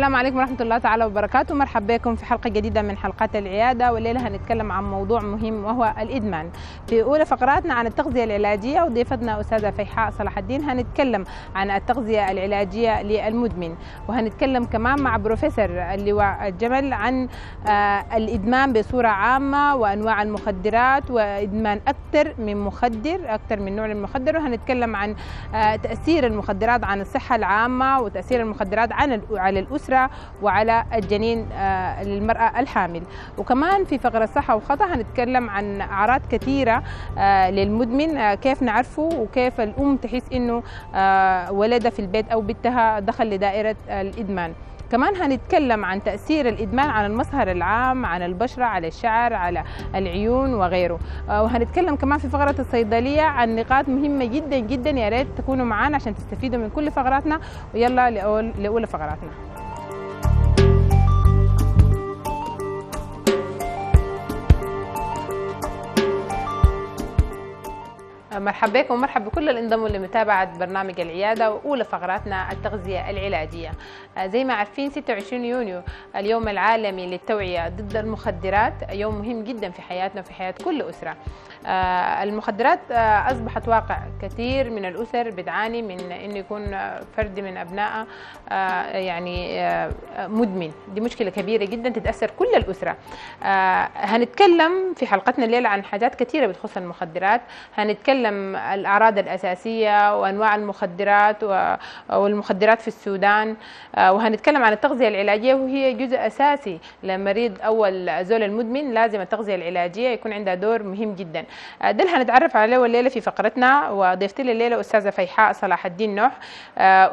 السلام عليكم ورحمة الله تعالى وبركاته. مرحبا بكم في حلقة جديدة من حلقات العيادة. والليلة هنتكلم عن موضوع مهم وهو الإدمان. في أولى فقراتنا عن التغذية العلاجية وضيفتنا أستاذة فيحاء صلاح الدين هنتكلم عن التغذية العلاجية للمدمن. وهنتكلم كمان مع بروفيسور اللواء الجمل عن آه الإدمان بصورة عامة وأنواع المخدرات وإدمان أكثر من مخدر أكثر من نوع المخدر. وهنتكلم عن آه تأثير المخدرات عن الصحة العامة وتأثير المخدرات عن على الأسرة وعلى الجنين آه للمرأة الحامل. وكمان في فقرة صحة وخطأ هنتكلم عن أعراض كثيرة آه للمدمن آه كيف نعرفه وكيف الأم تحس إنه ولدها في البيت أو بنتها دخل لدائرة الإدمان. كمان هنتكلم عن تأثير الإدمان على المظهر العام على البشرة على الشعر على العيون وغيره. وهنتكلم كمان في فقرة الصيدلية عن نقاط مهمة جدا جدا. يا ريت تكونوا معانا عشان تستفيدوا من كل فقراتنا. ويلا لأول لأولى فقراتنا. مرحبا بكم ومرحبا بكل اللي انضموا لمتابعة برنامج العيادة وأولى فقراتنا التغذية العلاجية. زي ما عارفين 26 يونيو اليوم العالمي للتوعية ضد المخدرات يوم مهم جدا في حياتنا وفي حياة كل أسرة. المخدرات أصبحت واقع كثير من الأسر بتعاني من أنه يكون فرد من أبنائها يعني مدمن. دي مشكلة كبيرة جدا تتأثر كل الأسرة. هنتكلم في حلقتنا الليلة عن حاجات كثيرة بتخص المخدرات. هنتكلم الأعراض الأساسية وأنواع المخدرات والمخدرات في السودان. وهنتكلم عن التغذية العلاجية وهي جزء أساسي لمريض أو الزول المدمن. لازم التغذية العلاجية يكون عندها دور مهم جدا. ده اللي هنتعرف عليه الليلة في فقرتنا وضيفتي لي الليلة أستاذة فيحاء صلاح الدين نوح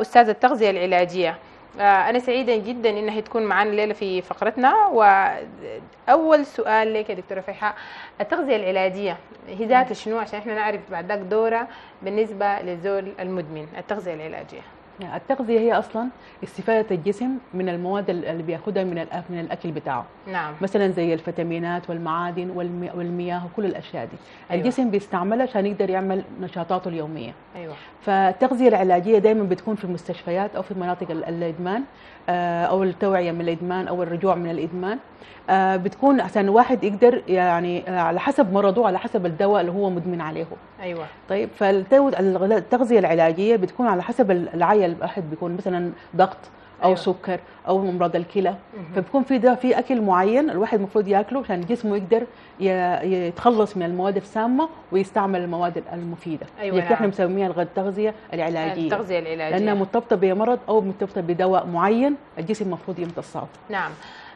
أستاذة التغذية العلاجية. أنا سعيدة جدا إنها تكون معنا الليلة في فقرتنا. وأول سؤال لك يا دكتورة فيحاء التغذية العلاجية هي ذات شنو؟ عشان إحنا نعرف بعد ذاك دورة بالنسبة للزول المدمن التغذية العلاجية. التغذية هي أصلا استفادة الجسم من المواد اللي بياخدها من من الأكل بتاعه. نعم. مثلا زي الفيتامينات والمعادن والمياه وكل الأشياء دي. أيوة. الجسم بيستعملها عشان يقدر يعمل نشاطاته اليومية. أيوة. فالتغذية العلاجية دايما بتكون في المستشفيات أو في مناطق الإدمان أو التوعية من الإدمان أو الرجوع من الإدمان. بتكون عشان الواحد يقدر يعني على حسب مرضه على حسب الدواء اللي هو مدمن عليه. أيوه. طيب فالتغذيه العلاجية بتكون على حسب العيا الواحد بيكون مثلا ضغط أو أيوة. سكر أو امراض الكلى. فبيكون في ده في أكل معين الواحد المفروض ياكله عشان جسمه يقدر يتخلص من المواد السامة ويستعمل المواد المفيدة. أيوه. يعني إحنا مسميها التغذية العلاجية. التغذية العلاجية. لأنها مرتبطة بمرض أو مرتبطة بدواء معين الجسم المفروض يمتصه. نعم. آه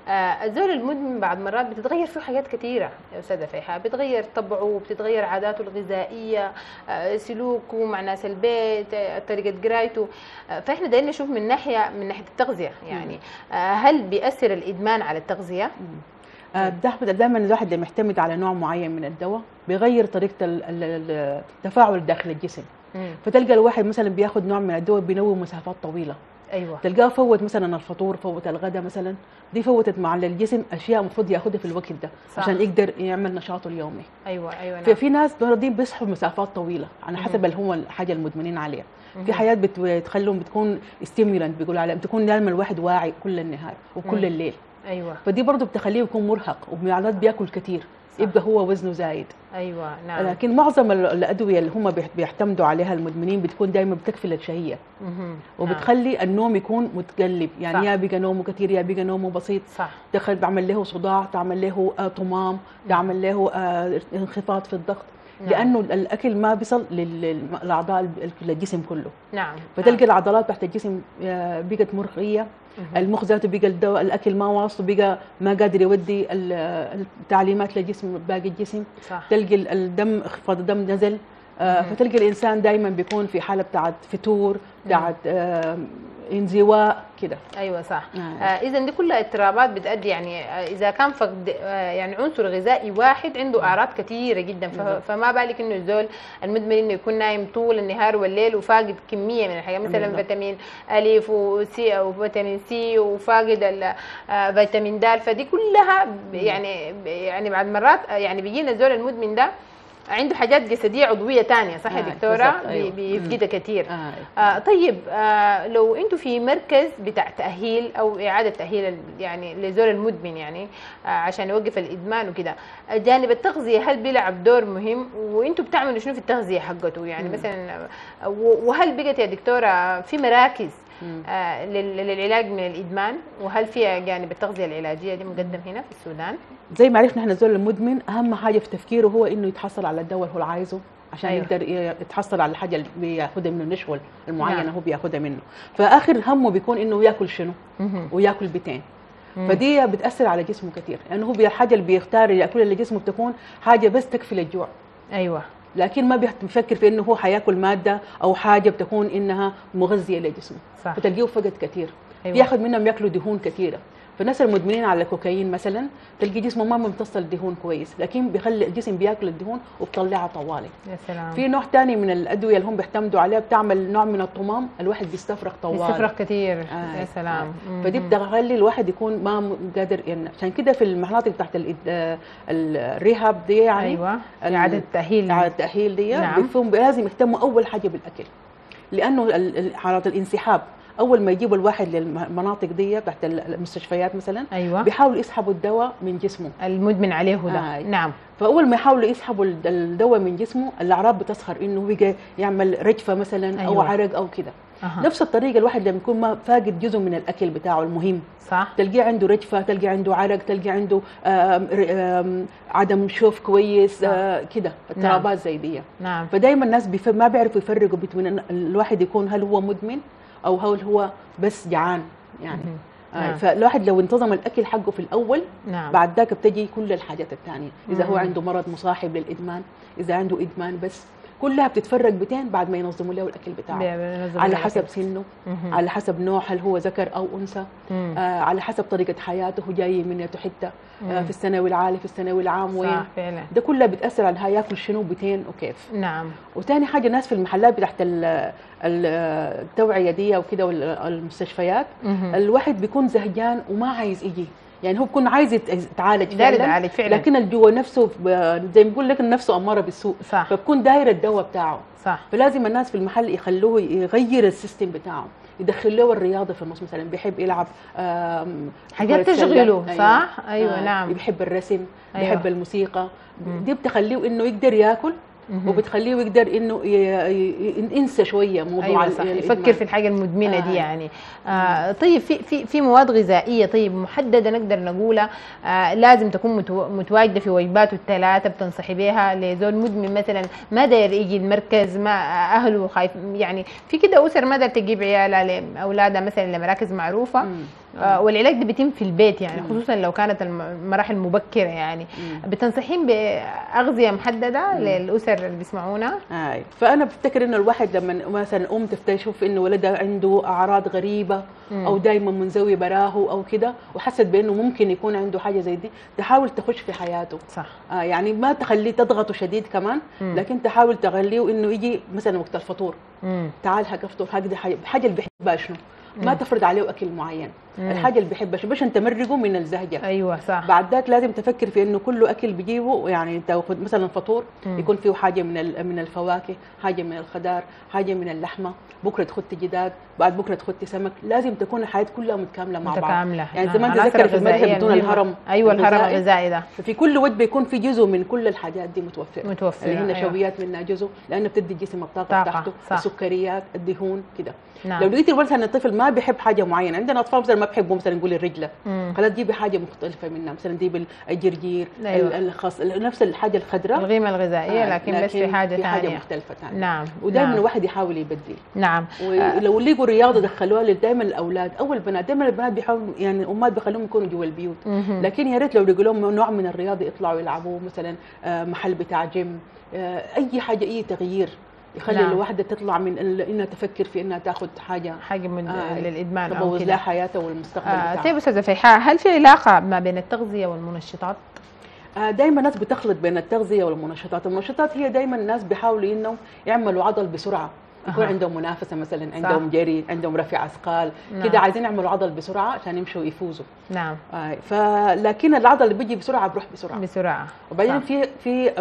الزول المدمن بعد مرات بتتغير فيه حاجات كثيره يا أستاذة فيحاء. بتغير طبعه بتتغير عاداته الغذائية آه سلوكه مع ناس البيت آه طريقة قرايته. آه فإحنا دايما نشوف من ناحية من ناحية التغذية يعني. آه هل بيأثر الإدمان على التغذية؟ دائما الواحد اللي معتمد على نوع معين من الدواء بيغير طريقة التفاعل داخل الجسم. فتلقى الواحد مثلا بياخذ نوع من الدواء بينوم مسافات طويلة. أيوه. تلقاه فوت مثلا الفطور فوت الغداء مثلا. دي فوتت مع الجسم أشياء المفروض ياخذها في الوقت ده صح. عشان يقدر يعمل نشاطه اليومي. أيوه أيوه نعم. في ناس مرضين بيصحوا مسافات طويلة على حسب اللي هو الحاجة المدمنين عليها. في حياه بتخلهم بتكون ستيمولانت بيقولوا عليها بتكون دائما الواحد واعي كل النهار وكل مم. الليل. أيوه. فدي برضه بتخليه يكون مرهق ومعدات بياكل يبقى هو وزنه زايد. أيوه نعم. لكن معظم الأدوية اللي هم بيعتمدوا عليها المدمنين بتكون دائما بتكفل الشهيه مهم. وبتخلي نعم. النوم يكون متقلب. يعني صح. يا بقى نومه كثير يا بقى نومه بسيط صح. دخل بعمل له صداع تعمل له آه طمام تعمل له آه انخفاض في الضغط. نعم. لأنه الأكل ما بيصل للأعضاء الجسم كله نعم فتلقى نعم. العضلات تحت الجسم آه بقت مرخية. المخ ذاته بقى الدواء الأكل ما واصله بقى ما قادر يودي التعليمات لجسم باقي الجسم صح تلقي الدم انخفاض الدم نزل آه مهم. فتلقي الإنسان دائما بيكون في حالة بتاعت فتور بتاعت آه انزواء كده أيوه صح آه. آه اذا دي كلها اضطرابات بتؤدي يعني آه إذا كان فقد آه يعني عنصر غذائي واحد عنده أعراض كثيره جدا بالضبط. فما بالك إنه الزول المدمن إنه يكون نايم طول النهار والليل وفاقد كمية من الحاجات مثلا بالضبط. فيتامين الف وسي أو فيتامين سي وفاقد آه، فيتامين د فدي كلها يعني يعني بعد مرات آه، يعني بيجينا الزول المدمن ده عنده حاجات جسدية عضوية تانية صح يا آه، دكتورة أيوة. بي- بيفقدها كثير آه. آه طيب آه لو أنتم في مركز بتاع تأهيل أو إعادة تأهيل يعني لزول المدمن يعني آه عشان يوقف الإدمان وكده جانب التغذية هل بيلعب دور مهم وأنتم بتعملوا شنو في التغذية حقته يعني مم. مثلا وهل بقت يا دكتورة في مراكز. آه لل- للعلاج من الإدمان وهل في جانب التغذيه العلاجية دي مقدم هنا في السودان؟ زي ما عرفنا إحنا الزول المدمن أهم حاجة في تفكيره هو إنه يتحصل على الدواء اللي هو عايزه عشان. أيوه. يقدر يتحصل على الحاجة اللي بياخدها منه النشوة المعينة نعم. هو بياخدها منه فآخر همه بيكون إنه ياكل شنو. وياكل بتين مم. فدي بتأثر على جسمه كثير لأنه هو بي- الحاجة اللي بيختار ياكلها لجسمه بتكون حاجة بس تكفي للجوع أيوه لكن ما بيفكر في إنه هو حياكل مادة أو حاجة بتكون إنها مغذية لجسمه. صح. فتلقيه فقد كثير. أيوة. بياخذ منهم ياكلوا دهون كثيرة. فالناس المدمنين على الكوكايين مثلا تلقي جسمه ما ممتص الدهون كويس لكن بيخلي الجسم بياكل الدهون وبطلعها طوالي. يا سلام. في نوع ثاني من الأدوية اللي هم بيعتمدوا عليها بتعمل نوع من الطمام الواحد بيستفرغ طوالي بيستفرغ كثير آه، يا سلام. آه. فدي بتخلي الواحد يكون ما قادر يعني عشان كده في المناطق تحت آه، الريهاب دي يعني أيوه. إعادة التاهيل على التأهيل دي نعم. لازم يهتموا بالأكل لأنه ال- ال- حالات الانسحاب أول ما يجيبوا الواحد للمناطق دي تحت المستشفيات مثلا أيوه. بيحاولوا يسحبوا الدواء من جسمه. المدمن عليه ده. آه. نعم. فأول ما يحاولوا يسحبوا ال- الدواء من جسمه الأعراض بتظهر إنه بيجي يعمل رجفة مثلا أو أيوة. عرق أو كده. أها. نفس الطريقة الواحد لما يكون ما فاقد جزء من الأكل بتاعه المهم. صح. تلقيه عنده رجفة تلقي عنده عرق تلقي عنده آم، آم، عدم شوف كويس آه، كده. اضطرابات زي دي. نعم. فدايما الناس. ما بيعرفوا يفرقوا بين الواحد يكون هل هو مدمن أو هل هو بس جعان يعني. آه نعم. فالواحد لو انتظم الأكل حقه في الأول نعم بعد ذاك بتجي كل الحاجات الثانية إذا هو مم. عنده مرض مصاحب للإدمان إذا عنده إدمان بس كلها بتتفرق بتين بعد ما ينظموا له الأكل بتاعه على حسب. سنه مهم. على حسب نوع هل هو ذكر أو أنثى مم. آه على حسب طريقة حياته هو جاي من حتة آه مم. في الثانوي العالي في الثانوي العام وين فعلا ده كله بتأثر على هياكل شنو بتين وكيف نعم وتاني حاجة الناس في المحلات بتاعت ال- ال- التوعية دي وكده والمستشفيات. الواحد بيكون زهجان وما عايز يجي يعني هو بيكون عايز يت- يتعالج فعلا يتعالج فعلا لكن الجوا نفسه زي ما بيقول لك نفسه اماره بالسوء صح فبكون داير الدواء بتاعه صح فلازم الناس في المحل يخلوه يغير السيستم بتاعه يدخل له الرياضة في النص مثلا بيحب يلعب حاجات. تشغله أيوة. صح أيوه آه، نعم بيحب الرسم أيوة. بيحب الموسيقى. دي بتخليه إنه يقدر ياكل. وبتخليه يقدر إنه ينسى شوية موضوع ال- صح. يفكر في الحاجة المدمنة آه. دي يعني آه طيب في في في مواد غذائية طيب محددة نقدر نقولها آه لازم تكون متو- متواجدة في وجباته الثلاثه بتنصحي بها لزول مدمن مثلا ما داير يجي المركز ما أهله خايف يعني في كده أسر ما داير تجيب عيالها لاولادها مثلا لمراكز معروفة مم. آه والعلاج ده بيتم في البيت يعني. خصوصا لو كانت الم- المراحل مبكرة يعني. بتنصحين بأغذية محددة للأسر اللي بيسمعونا هاي فأنا بفتكر إنه الواحد لما مثلا أم تشوف إنه ولدها عنده أعراض غريبة. أو دائما منزوي براه أو كده وحست بإنه ممكن يكون عنده حاجة زي دي تحاول تخش في حياته صح آه يعني ما تخليه تضغطه شديد كمان مم. لكن تحاول تخليه إنه يجي مثلا وقت الفطور مم. تعال هاك دي حاجة اللي بيحبها شنو ما. تفرض عليه أكل معين مم. الحاجة اللي بيحبها باش تمرقه من الزهجة أيوه صح بعد ذاك لازم تفكر في إنه كل أكل بيجيبه يعني تاخذ مثلا فطور مم. يكون فيه حاجة من من الفواكه حاجة من الخضار حاجة من اللحمة بكرة تخدي جداد بعد بكرة تخدي سمك لازم تكون الحياة كلها متكاملة مع بعض متكاملة يعني نعم. زمان تذكر في المدرسة بدون. الهرم أيوه الهرم الغذائي. ده ففي كل وجبه يكون في جزء من كل الحاجات دي متوفرة متوفرة اللي هي أيوة. النشويات منها جزء لأنه بتدي الجسم الطاقة طاقة، بتاعته صح. السكريات الدهون كده نعم لو لقيتي مثلا الطفل ما بيحب حاجة معينة عندنا أطفال مثلا ما بيحبوا مثلا نقول الرجلة. خلاص جيبي حاجة مختلفة منها مثلا جيبي الجرجير أيوة. ال- الخس نفس الحاجة الخضراء. القيمه الغذائية آه، لكن, بس في حاجة في حاجة مختلفة ثانية. نعم. ودائما نعم. الواحد يحاول يبدل. نعم. ولو لقوا رياضة دخلوها دائما الأولاد أو البنات دائما البنات بيحاولوا يعني الأمهات بيخلوهم يكونوا جوا البيوت. لكن يا ريت لو لقوا لهم نوع من الرياضة يطلعوا يلعبوا مثلا آه، محل بتاع جيم آه، أي حاجة أي تغيير. يخلي نعم. الواحدة تطلع من إنها تفكر في إنها تاخذ حاجة حاجة من آه، للادمان أو تبوظ لها حياتها والمستقبل آه بتاعها طيب أستاذة فيحاء هل في علاقة ما بين التغذية والمنشطات؟ دائما الناس بتخلط بين التغذية والمنشطات، المنشطات هي دائما الناس بيحاولوا انهم يعملوا عضل بسرعة يكون أها. عندهم منافسة مثلا عندهم جري عندهم رفع أثقال نعم. كده عايزين يعملوا عضل بسرعة عشان يمشوا يفوزوا نعم آه، فلكن العضل اللي بيجي بسرعة بيروح بسرعة بسرعة وبعدين صح. في في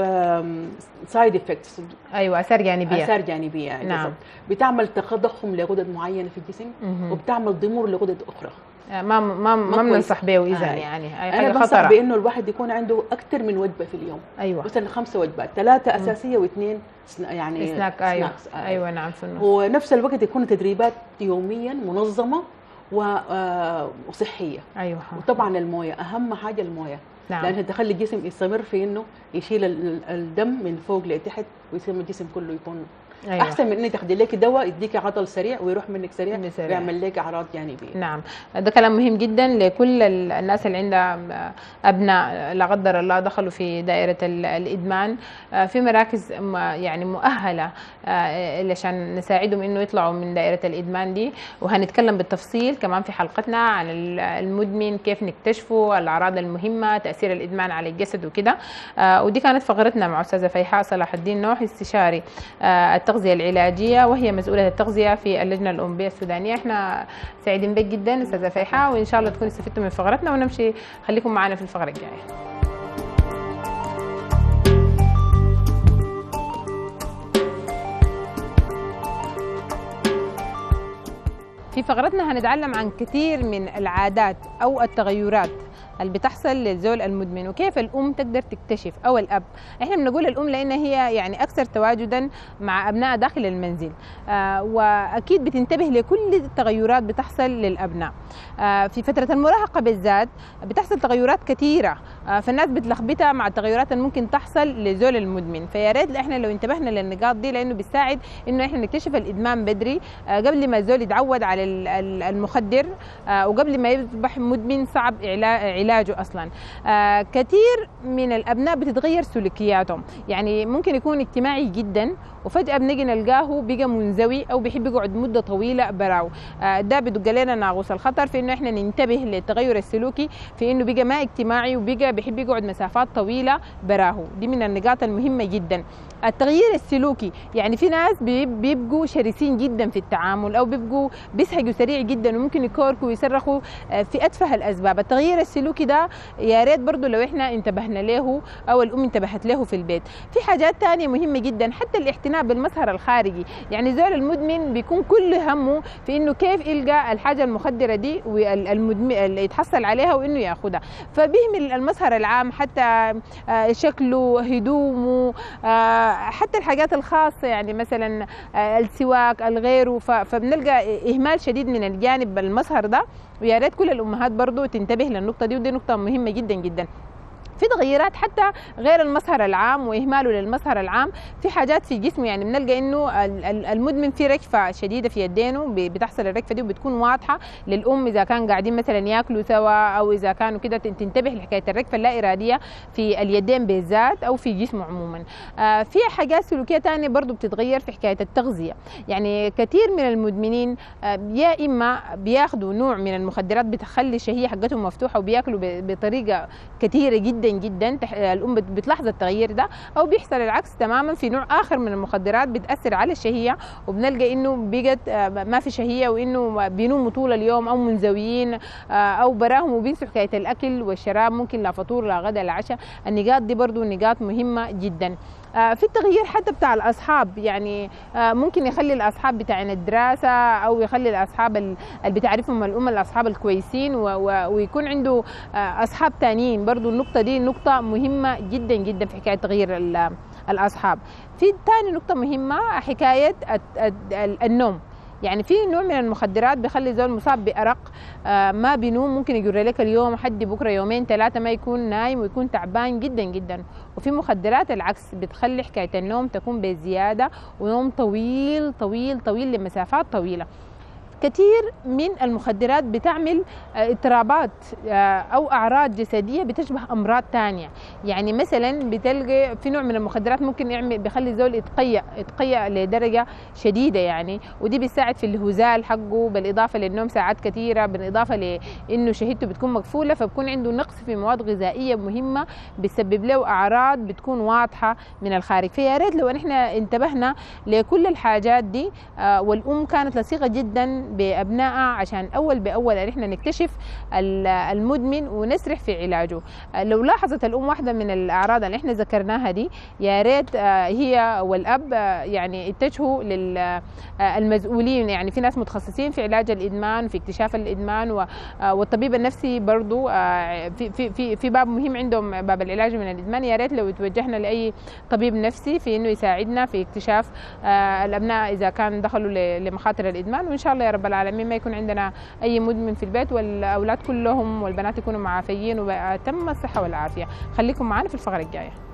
side effects أيوه أثار جانبية أثار جانبية يعني نعم. بتعمل تضخم لغدد معينه في الجسم مهم. وبتعمل ضمور لغدد أخرى آه، ما ما ما. بننصح به اذا آه. يعني اي أنا حاجة بنصح خطرة. بإنه الواحد يكون عنده أكثر من وجبة في اليوم. أيوه. مثلا خمسة وجبات ثلاثة أساسية واثنين يعني سناك أيوه. snacks. آه. أيوه نعم في النص ونفس الوقت يكون تدريبات يوميا منظمة آه، وصحية. أيوه. وطبعا الموية أهم حاجة الموية. نعم. لأنها تخلي الجسم يستمر في إنه يشيل ال- الدم من فوق لتحت ويصير الجسم كله يكون أيوة. أحسن من انك تاخدي لك دواء يديك عضل سريع ويروح منك سريع بسريع. ويعمل لك أعراض جانبيه نعم. ده كلام مهم جدا لكل ال- الناس اللي عندها أبناء لا قدر الله دخلوا في دائرة ال- الإدمان. آه، في مراكز يعني مؤهلة آه، عشان نساعدهم إنه يطلعوا من دائرة الإدمان دي. وهنتكلم بالتفصيل كمان في حلقتنا عن ال- المدمن كيف نكتشفه الأعراض المهمة تأثير الإدمان على الجسد وكده. آه، ودي كانت فقرتنا مع أستاذة فيحاء صلاح الدين نوح استشاري. التغذية العلاجية وهي مسؤولة التغذية في اللجنة الأولمبية السودانية. إحنا سعيدين بك جدا أستاذة فيحاء وإن شاء الله تكونوا استفدتوا من فقرتنا ونمشي خليكم معنا في الفقرة الجاية. في فقرتنا هنتعلم عن كثير من العادات أو التغيرات. اللي بتحصل للزول المدمن وكيف الأم تقدر تكتشف أو الأب؟ إحنا بنقول الأم لأن هي يعني أكثر تواجدا مع أبناء داخل المنزل آه وأكيد بتنتبه لكل التغيرات بتحصل للأبناء. آه في فترة المراهقة بالذات بتحصل تغيرات كثيرة آه فالناس بتلخبطها مع التغيرات اللي ممكن تحصل لزول المدمن. فيا ريت إحنا لو انتبهنا للنقاط دي لأنه بيساعد إنه إحنا نكتشف الإدمان بدري آه قبل ما الزول يتعود على ال- ال- المخدر آه وقبل ما يصبح مدمن صعب علا- علاجه أصلا. آه كثير من الأبناء بتتغير سلوكياتهم. يعني ممكن يكون اجتماعي جدا وفجأة بنجي نلقاه بقى منزوي أو بيحب يقعد مدة طويلة براو. آه ده بدق لنا ناقوس الخطر في إنه إحنا ننتبه للتغير السلوكي في إنه بقى ما اجتماعي وبقى بيحب يقعد مسافات طويلة براهو دي من النقاط المهمة جدا. التغيير السلوكي يعني في ناس بيب- بيبقوا شرسين جدا في التعامل أو بيبقوا بيسهجوا سريع جدا وممكن يكوركوا ويصرخوا آه، في أتفه الأسباب. التغيير السلوكي ده يا ريت برضه لو إحنا انتبهنا له أو الأم انتبهت له في البيت. في حاجات تانية مهمة جدا حتى الاعتناء بالمظهر الخارجي. يعني زول المدمن بيكون كل همه في إنه كيف يلقى الحاجة المخدرة دي والمدمن اللي يتحصل عليها وإنه يأخذها. فبيهمل المظهر العام حتى آه، شكله هدومه آه، حتى الحاجات الخاصة. يعني مثلا آه، السواك الغيره. فبنلقى إهمال شديد من الجانب المظهر ده. ويا ريت كل الأمهات برضو تنتبه للنقطة دي ودي نقطة مهمة جدا جدا. في تغيرات حتى غير المظهر العام وإهماله للمظهر العام. في حاجات في جسمه يعني بنلقى إنه ال- ال- المدمن في رجفه شديدة في يدينه بتحصل الرجفه دي وبتكون واضحة للأم. إذا كان قاعدين مثلا يأكلوا سوا أو إذا كانوا كده تن- تنتبه لحكاية الرجفه اللا إرادية في اليدين بالذات أو في جسمه عموما. آه في حاجات سلوكية ثانية برضو بتتغير في حكاية التغذية. يعني كثير من المدمنين آه يا إما بياخذوا نوع من المخدرات بتخلي الشهيه حقتهم مفتوحة وبيأكلوا بطريقة كثيرة جدا جدا الأم بت- بتلاحظ التغيير ده أو بيحصل العكس تماما في نوع آخر من المخدرات بتأثر على الشهية وبنلقى إنه بقت آه، ما في شهية وإنه بينوموا طول اليوم أو منزويين آه، أو براهم وبينسوا حكايه الأكل والشراب ممكن لا فطور لا غدا لا عشاء. النقاط دي برضو نقاط مهمة جدا. في التغيير حتى بتاع الأصحاب يعني آه، ممكن يخلي الأصحاب بتاعين الدراسة أو يخلي الأصحاب ال- اللي بتعرفهم الام الأصحاب الكويسين ويكون عنده آه، أصحاب تانيين. برضو النقطة دي نقطة مهمة جدا جدا في حكاية تغيير ال- الأصحاب. في تاني نقطة مهمة حكاية النوم. يعني في نوع من المخدرات بيخلي زول مصاب بأرق آه ما بينوم ممكن يجر لك اليوم حد بكرة يومين ثلاثة ما يكون نايم ويكون تعبان جدا جدا. وفي مخدرات العكس بتخلي حكاية النوم تكون بزيادة ونوم طويل طويل طويل لمسافات طويلة. كثير من المخدرات بتعمل آه، اضطرابات آه، أو أعراض جسدية بتشبه أمراض تانية. يعني مثلا بتلقى في نوع من المخدرات ممكن يعمل بيخلي الزول يتقيأ يتقيأ لدرجة شديدة يعني. ودي بتساعد في الهزال حقه بالإضافة للنوم ساعات كثيرة بالإضافة لإنه شهيته بتكون مقفولة فبكون عنده نقص في مواد غذائية مهمة بتسبب له أعراض بتكون واضحة من الخارج. فيا ريت لو نحن انتبهنا لكل الحاجات دي آه، والأم كانت لصيغة جدا بابنائها عشان أول بأول ان إحنا نكتشف ال- المدمن ونسرح في علاجه. آه، لو لاحظت الأم واحدة من الأعراض اللي إحنا ذكرناها دي يا ريت آه، هي والأب آه، يعني يتجهوا للمسؤولين يعني في ناس متخصصين في علاج الإدمان في اكتشاف آه، والطبيب النفسي برضو آه، في في في في باب مهم عندهم باب العلاج من الإدمان. يا ريت لو توجهنا لأي طبيب نفسي في إنه يساعدنا في اكتشاف آه، الأبناء إذا كان دخلوا لمخاطر الإدمان. وإن شاء الله يا رب العالمين ما يكون عندنا أي مدمن في البيت والأولاد كلهم والبنات يكونوا معافيين وتم الصحة والعافية. خليكم معنا في الفقرة الجاية.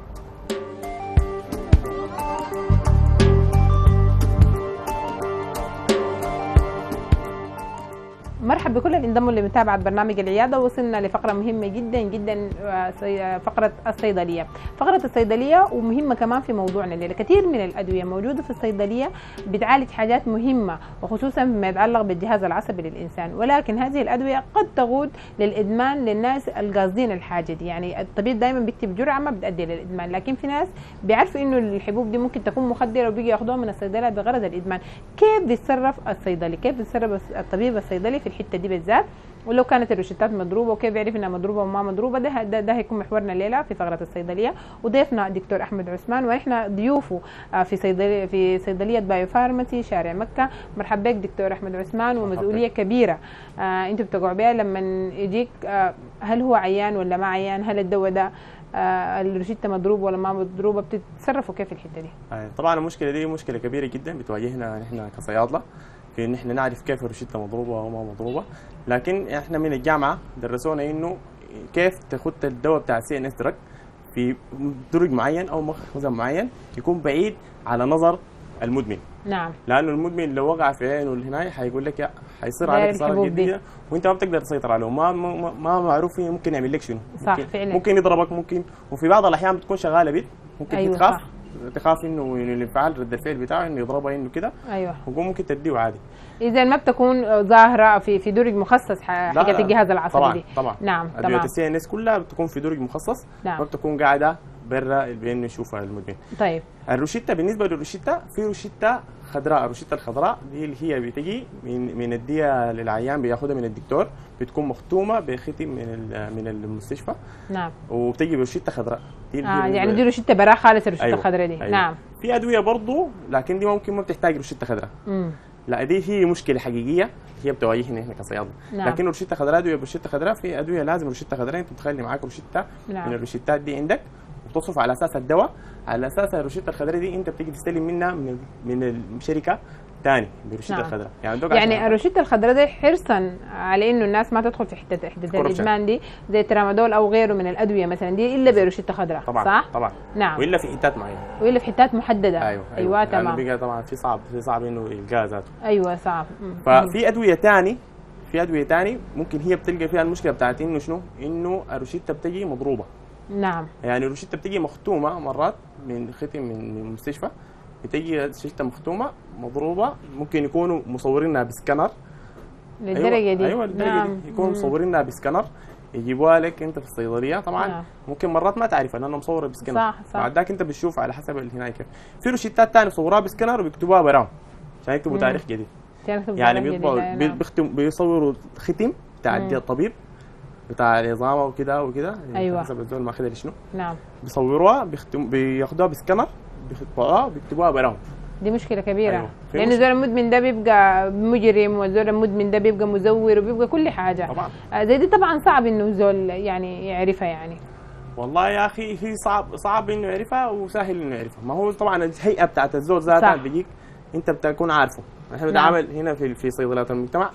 مرحبا بكل اللي انضموا لمتابعة برنامج العيادة. وصلنا لفقرة مهمة جدا جدا آه، آه، فقرة الصيدلية. فقرة الصيدلية ومهمة كمان في موضوعنا الليلة. كثير من الأدوية موجودة في الصيدلية بتعالج حاجات مهمة وخصوصا فيما يتعلق بالجهاز العصبي للإنسان. ولكن هذه الأدوية قد تقود للإدمان للناس القاصدين الحاجة دي. يعني الطبيب دائما بيكتب جرعة ما بتؤدي للإدمان. لكن في ناس بيعرفوا إنه الحبوب دي ممكن تكون مخدرة وبيجي ياخدوها من الصيدلة بغرض الإدمان. كيف بيتصرف الصيدلي؟ كيف بيتصرف الطبيب الصيدلي في الحتة دي بالذات. ولو كانت الروشتات مضروبة وكيف يعرف انها مضروبة وما مضروبة ده ده, ده هيكون محورنا الليلة في فقره الصيدلية. وضيفنا الدكتور أحمد عثمان وإحنا ضيوفه آه، في صيدليه في صيدلية بايو pharmacy شارع مكة. مرحبا بك دكتور أحمد عثمان ومسؤولية كبيرة. آه أنتوا بتقعوا بها لما يجيك آه هل هو عيان ولا ما عيان؟ هل الدواء ده آه الروشتة مضروبة ولا ما مضروبة؟ بتتصرفوا كيف الحتة دي؟ طبعا المشكلة دي مشكلة كبيرة جدا بتواجهنا نحن كصيادلة. في ان إحنا نعرف كيف الروشته مضروبة أو ما مضروبة لكن إحنا من الجامعة درسونا إنه كيف تخت الدواء بتاع ال CNS drug في درج معين أو مخزن معين يكون بعيد على نظر المدمن نعم لأنه المدمن لو وقع في عينه هناك حيقول لك يا حيصير عليك صار. جديدة وأنت ما بتقدر تسيطر عليه ما ما, ما معروف ممكن يعمل لك شنو صح، ممكن فعلا. ممكن يضربك ممكن وفي بعض الأحيان بتكون شغالة بيت ممكن أيوة، تخاف. تخاف إنه إنه الانفعال رد الفعل بتاعه إنه يضربها إنه كده. أيوه. وممكن تديه عادي. إذا ما بتكون ظاهرة في في درج مخصص ح- لا، حقت لا. الجهاز العصبي طبعا دي. طبعا. نعم أدوية السي إن إس كلها بتكون في درج مخصص نعم. ما بتكون قاعدة برا بانه يشوفها المدمن طيب. الروشتة بالنسبة للروشتة في روشتة خضراء الروشته الخضراء دي اللي هي بتجي من من الدية للعيان بياخدها من الدكتور بتكون مختومة بختم من من المستشفى. نعم. وبتجي بروشتة خضراء. دي اللي آه يعني دي روشتة براء خالص الروشته أيوة، الخضراء دي. أيوة. نعم. في أدوية برضو لكن دي ممكن ما بتحتاج روشتة خضراء. لا دي هي مشكلة حقيقية هي بتواجهنا إحنا كصيادله نعم. لكن روشتة خضراء أدوية بروشتة خضراء في أدوية لازم روشتة خضراء. انت تخلي معاك روشتة نعم. من الروشتات دي عندك. وتصرف على أساس الدواء على أساس الروشتة الخضراء دي أنت بتيجي تستلم منها من من الشركة ثاني بروشته نعم. الخضراء. يعني يعني الروشتة الخضراء دي حرصا على إنه الناس ما تدخل في حتة حتة. الإدمان دي زي الترامادول أو غيره من الأدوية مثلا دي إلا بروشتة خضراء طبعا صح؟ طبعا. نعم. وإلا في حتات معينة. وإلا في حتات محددة. أيوه أيوه. لأنه تمام. بقى طبعا في صعب في صعب إنه يلقاها ذاته. أيوه صعب. ففي أدوية ثاني في أدوية ثاني ممكن هي بتلقى فيها المشكلة بتاعت إنه شنو؟ إنه الروشتة بتجي مضروبة. نعم. يعني الروشتة بتجي مختومة مرات من ختم من المستشفى بتجي روشتة مختومة مضروبة ممكن يكونوا مصورينها بسكانر للدرجة دي. أيوه للدرجة نعم. دي يكونوا. مصورينها بسكانر يجيبوها لك أنت في الصيدلية طبعا. نعم. ممكن مرات ما تعرفها لأنه مصورة بسكانر صح، صح. بعد ذاك أنت بتشوف على حسب اللي هناك كيف. في روشتات ثانية بصوروها بسكانر وبيكتبوها براهم. عشان يكتبوا. تاريخ جديد. تعرف يعني بيطبعوا نعم. بيختم بيصوروا ختم بتاع. الطبيب. بتاع العظام وكده وكده. أيوة. حسب الزول ما شنو؟ نعم. بيصوروها بيختم بياخدوها بسكانر بيطبعوها بيكتبوها براهم. دي مشكلة كبيرة. أيوة. لأن. الزول المدمن ده بيبقى مجرم والزول المدمن ده بيبقى مزور وبيبقى كل حاجة. طبعا. آه، زي دي طبعا صعب إنه الزول يعني يعرفها يعني. والله يا أخي هي صعب صعب إنه يعرفها وسهل إنه يعرفها. ما هو طبعا الهيئة بتاعت الزول ذاتها بيجيك أنت بتكون عارفه. إحنا نعم. بنتعامل هنا في في صيدليات المجتمع.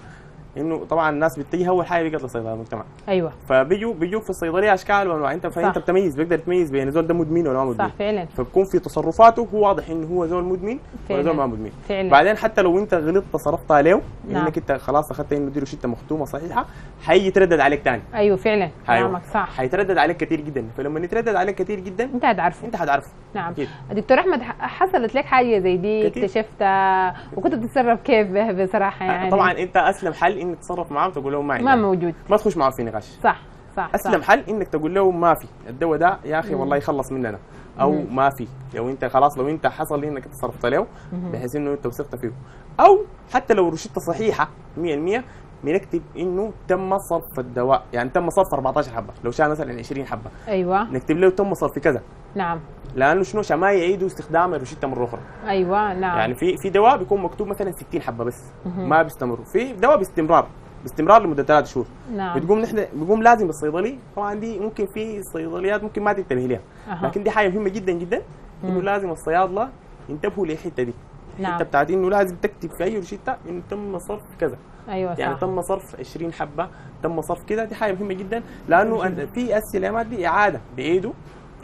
إنه طبعا الناس بتجي أول حاجة بيقت لصيدله المجتمع أيوه. فبيجوا بيجوا في الصيدلية أشكال وأنواع. أنت فانت صح. بتميز بيقدر تميز بين زول ده مدمن ولا ما صح مدمن فعلا فبكون في تصرفاته هو واضح إنه هو زول مدمن ولا. زول ما مدمن. فعلا بعدين حتى لو أنت غلطت صرفتها له نعم. انك أنت خلاص أخذت إنه ديرو شتة مختومة صحيحة حيتردد عليك تاني. أيوه فعلا أيوة. كلامك صح. حيتردد عليك كثير جدا. فلما يتردد عليك كثير جدا أنت هتعرفه. أنت حتعرفه نعم. أكيد. دكتور أحمد حصلت لك حاجة زي دي. اكتشفتها؟ وكنت بتتصرف كيف بصراحة يعني؟ طبعا أنت أسلم حل إنك تتصرف معاه وتقول له ما عندي ما موجود. ما تخش معاه في نقاش. صح صح أسلم صح. حل إنك تقول له ما في. الدواء ده يا أخي والله يخلص مننا. أو مم. ما في. لو أنت خلاص لو أنت حصل إنك انت صرفت له بحيث إنه أنت وثقت فيه. أو حتى لو روشته صحيحة 100% بنكتب إنه تم صرف الدواء. يعني تم صرف 14 حبة. لو شاء مثلا 20 حبة. أيوه. نكتب له تم صرف كذا. نعم. لأنه شنو عشان ما يعيدوا استخدام الروشته مره أخرى. أيوه نعم يعني في في دواء بيكون مكتوب مثلا 60 حبة بس. ما بيستمروا. في دواء باستمرار باستمرار لمدة ثلاث شهور. نعم. بتقوم نحن بيقوم لازم الصيدلي طبعا دي ممكن في صيدليات ممكن ما تنتبه لها أها. لكن دي حاجة مهمة جدا جدا. إنه. لازم الصيادله ينتبهوا للحتة دي. نعم. الحته بتاعت إنه لازم تكتب في أي روشتة إنه تم صرف كذا. أيوه يعني صح. تم صرف 20 حبة تم صرف كذا. دي حاجة مهمة جدا. لأنه في أسئلة دي إعادة بإيده.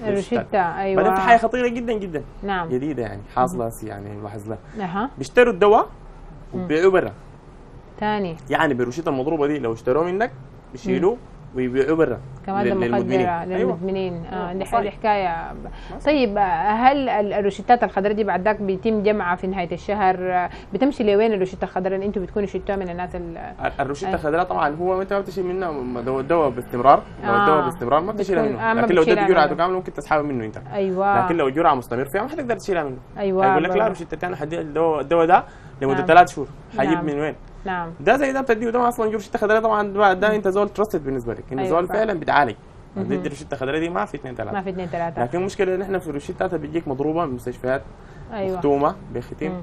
الروشتة بعدين في أيوه حاجة خطيرة جدا جدا. نعم. جديدة يعني حاصلة يعني لاحظ لها أها. بيشتروا الدواء وبيبيعوه برا. ثاني يعني بالروشته المضروبة دي لو اشتروه منك بيشيلوه. ويبيعوه برا كمادة لل- مخدرة أيوة. للمدمنين آه دي مصايب. حاجة حكاية طيب آه، هل ال- الروشتات الخضراء دي بعد ذاك بيتم جمعها في نهاية الشهر آه، بتمشي لوين الروشتة الخضراء اللي أنتم بتكونوا شلتوها من الناس ال- الروشتة أي. الخضراء طبعا هو انت ما بتشيل منه م- دواء الدواء باستمرار لو آه. الدواء باستمرار ما بتشيلها منه آه، ما لكن لو اديت جرعة منه. كامله ممكن تسحبها منه انت أيوه لكن لو جرعة مستمر فيها ما حتقدر تشيلها منه أيوه هيقول لك لا. روشته الثانية حدي الدواء ده لمدة نعم. ثلاث شهور حجيب نعم. من وين نعم ده زي ده بتديه ده أصلا روشته خضراء طبعا ده, ده أنت زول ترستد بالنسبة لك انه أيوة زول. فعلا بتعالج مهم. تدي روشته خضراء دي ما في اثنين ما ثلاثة في اثنين ثلاثة لكن المشكلة إن إحنا في الروشتات بتجيك مضروبة من المستشفيات أيوه مختومة بختم.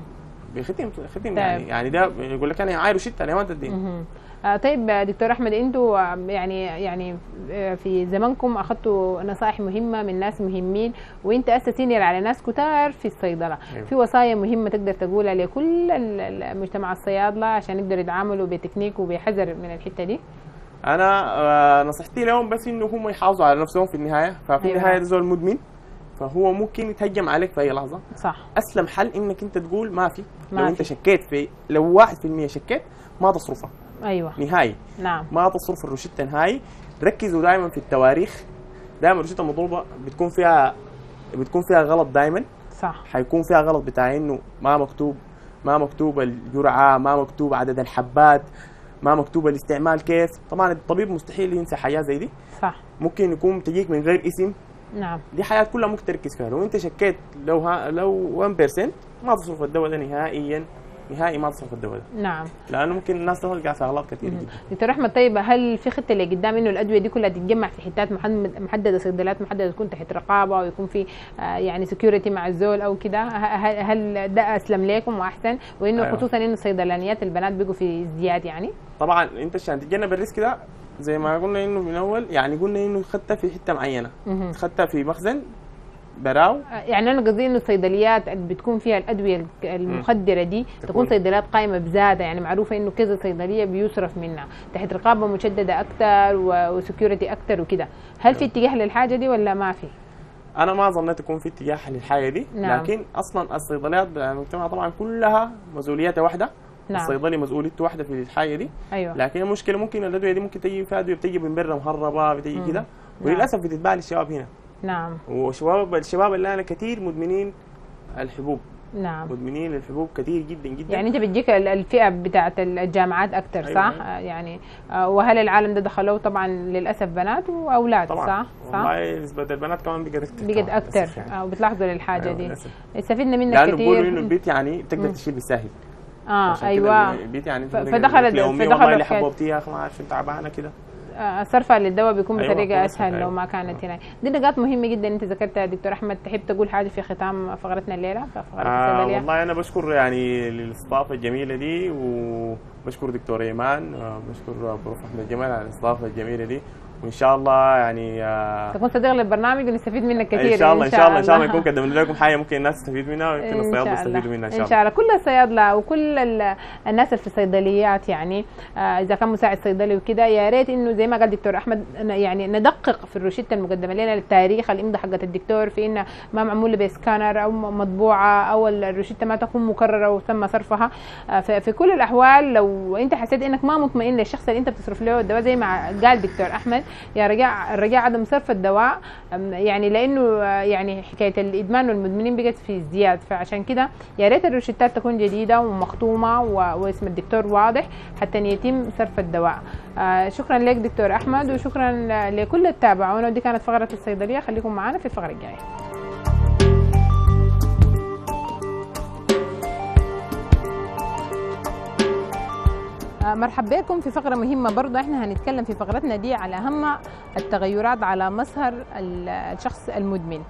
بختم ختم. يعني يعني ده يقول لك أنا عاير روشته أنا ما تدي مهم. آه طيب آه، دكتور أحمد أنتوا يعني يعني آه، في زمانكم أخذتوا نصائح مهمة من ناس مهمين وانت هسه على ناس كتار في الصيدلة. أيوة. في وصايا مهمة تقدر تقولها لكل ال- ال- المجتمع الصيادلة عشان يقدروا يتعاملوا بتكنيك وبحذر من الحتة دي؟ أنا آه، نصيحتي لهم بس إنه هم يحافظوا على نفسهم في النهاية. ففي أيوة. النهاية زول مدمن فهو ممكن يتهجم عليك في أي لحظة. صح. أسلم حل إنك أنت تقول ما في. ما لو أنت في. شكيت في لو 1% شكيت ما تصرفها أيوه. نهائي. نعم. ما تصرف الروشتة نهائي. ركزوا دائما في التواريخ. دائما الروشتة المضروبه بتكون فيها بتكون فيها غلط دائما صح. حيكون فيها غلط بتاع إنه ما مكتوب ما مكتوب الجرعة ما مكتوب عدد الحبات ما مكتوب الاستعمال كيف. طبعا الطبيب مستحيل ينسى حياة زي دي. صح. ممكن يكون تجيك من غير اسم. نعم. دي حياة كلها ممكن تركز فيها. لو أنت شكيت لو ها لو 1% ما تصرف الدواء ده نهائيا. نهائي ما تصرف الدواء ده نعم. لأنه ممكن الناس تلقى في أغلاط كثيرة جدا. دكتور أحمد طيب هل في خطة اللي قدام إنه الأدوية دي كلها تتجمع في حتات محد- محددة صيدلات محددة تكون تحت رقابة ويكون في آه، يعني security مع الزول أو كده؟ هل, ده أسلم لكم وأحسن؟ وإنه أيوة. خصوصا إنه صيدلانيات البنات بقوا في ازدياد يعني؟ طبعا أنت عشان تتجنب ال risk ده زي ما قلنا إنه من أول يعني قلنا إنه ختها في حتة معينة. خدتها في مخزن براو؟ آه، يعني أنا قصدي إنه الصيدليات اللي بتكون فيها الأدوية المخدرة دي تكون. تكون- صيدليات قائمه بذاتها يعني معروفة إنه كذا صيدلية بيصرف منها تحت رقابة مشددة أكثر وسكيورتي أكثر وكده هل في اتجاه للحاجة دي ولا ما في؟ أنا ما ظنيت يكون في اتجاه للحاجة دي نعم. لكن أصلا الصيدليات المجتمع طبعا كلها مسؤولياتها واحدة. نعم. الصيدلي مسؤوليته واحدة في الحاجة دي. أيوه. لكن المشكلة ممكن الأدوية دي ممكن تجي فيها ادويه بتجي من برا مهربه بتجي كده وللأسف بتتباع للشباب هنا. نعم وشباب الشباب اللي أنا كثير مدمنين الحبوب نعم مدمنين الحبوب كثير جدا جدا يعني أنت بتجيك ال- الفئة بتاعت الجامعات أكثر أيوة، صح؟ أيوة. يعني آه، وهل العالم ده دخلوه طبعا للأسف بنات وأولاد طبعا صح؟ صح؟ والله نسبه البنات كمان بقت أكثر بقت أكثر يعني. آه، وبتلاحظوا للحاجة أيوة، دي للأسف. استفدنا منك لأنه بيقولوا إنه كثير البيت يعني تقدر مم. تشيل بالساهل آه أيوه البيت يعني فدخلت- فدخلوا والله اللي. حبوبتي يا أخي ما عارف تعبانة كده الصرف للدواء بيكون أيوة، بطريقة كويس، أسهل لو أيوة. ما كانت هنا دي نقاط مهمة جدا أنت ذكرتها دكتور أحمد. تحب تقول حاجة في ختام فقرتنا الليلة؟ في فقرة آه والله أنا بشكر يعني الإستضافة الجميلة دي وبشكر دكتور إيمان آه بشكر بروف أحمد جمال على الإستضافة الجميلة دي. وان شاء الله يعني آه، تكون صديق للبرنامج ونستفيد منك كثير إن شاء الله إن شاء الله إن شاء الله نكون قدمنا لكم حاجة ممكن الناس تستفيد منها ويمكن الصيادله. يستفيدوا منها إن شاء إن الله. شاء الله. كل الصيادلة وكل ال- الناس اللي في الصيدليات يعني آه، إذا كان مساعد صيدلي وكده يا ريت إنه زي ما قال دكتور أحمد يعني ندقق في الروشتة المقدمة لنا التاريخ الامضه حقت الدكتور في انها ما معموله بسكانر أو مطبوعة أو الروشتة ما تكون مكررة وتم صرفها. آه، في كل الأحوال لو أنت حسيت إنك ما مطمئن للشخص اللي أنت بتصرف له الدواء زي ما قال دكتور أحمد يا رجاء الرجاء عدم صرف الدواء يعني لأنه آه، يعني حكاية الإدمان والمدمنين بقت في ازدياد فعشان كده يا ريت الروشتات تكون جديدة ومختومه واسم الدكتور واضح حتى يتم صرف الدواء. آه، شكرا لك دكتور أحمد وشكرا لكل اللي تابعونا ودي كانت فقرة الصيدلية خليكم معنا في الفقرة الجاية. آه، مرحبا بكم في فقرة مهمة برضه إحنا هنتكلم في فقرتنا دي على أهم التغيرات على مظهر ال- الشخص المدمن.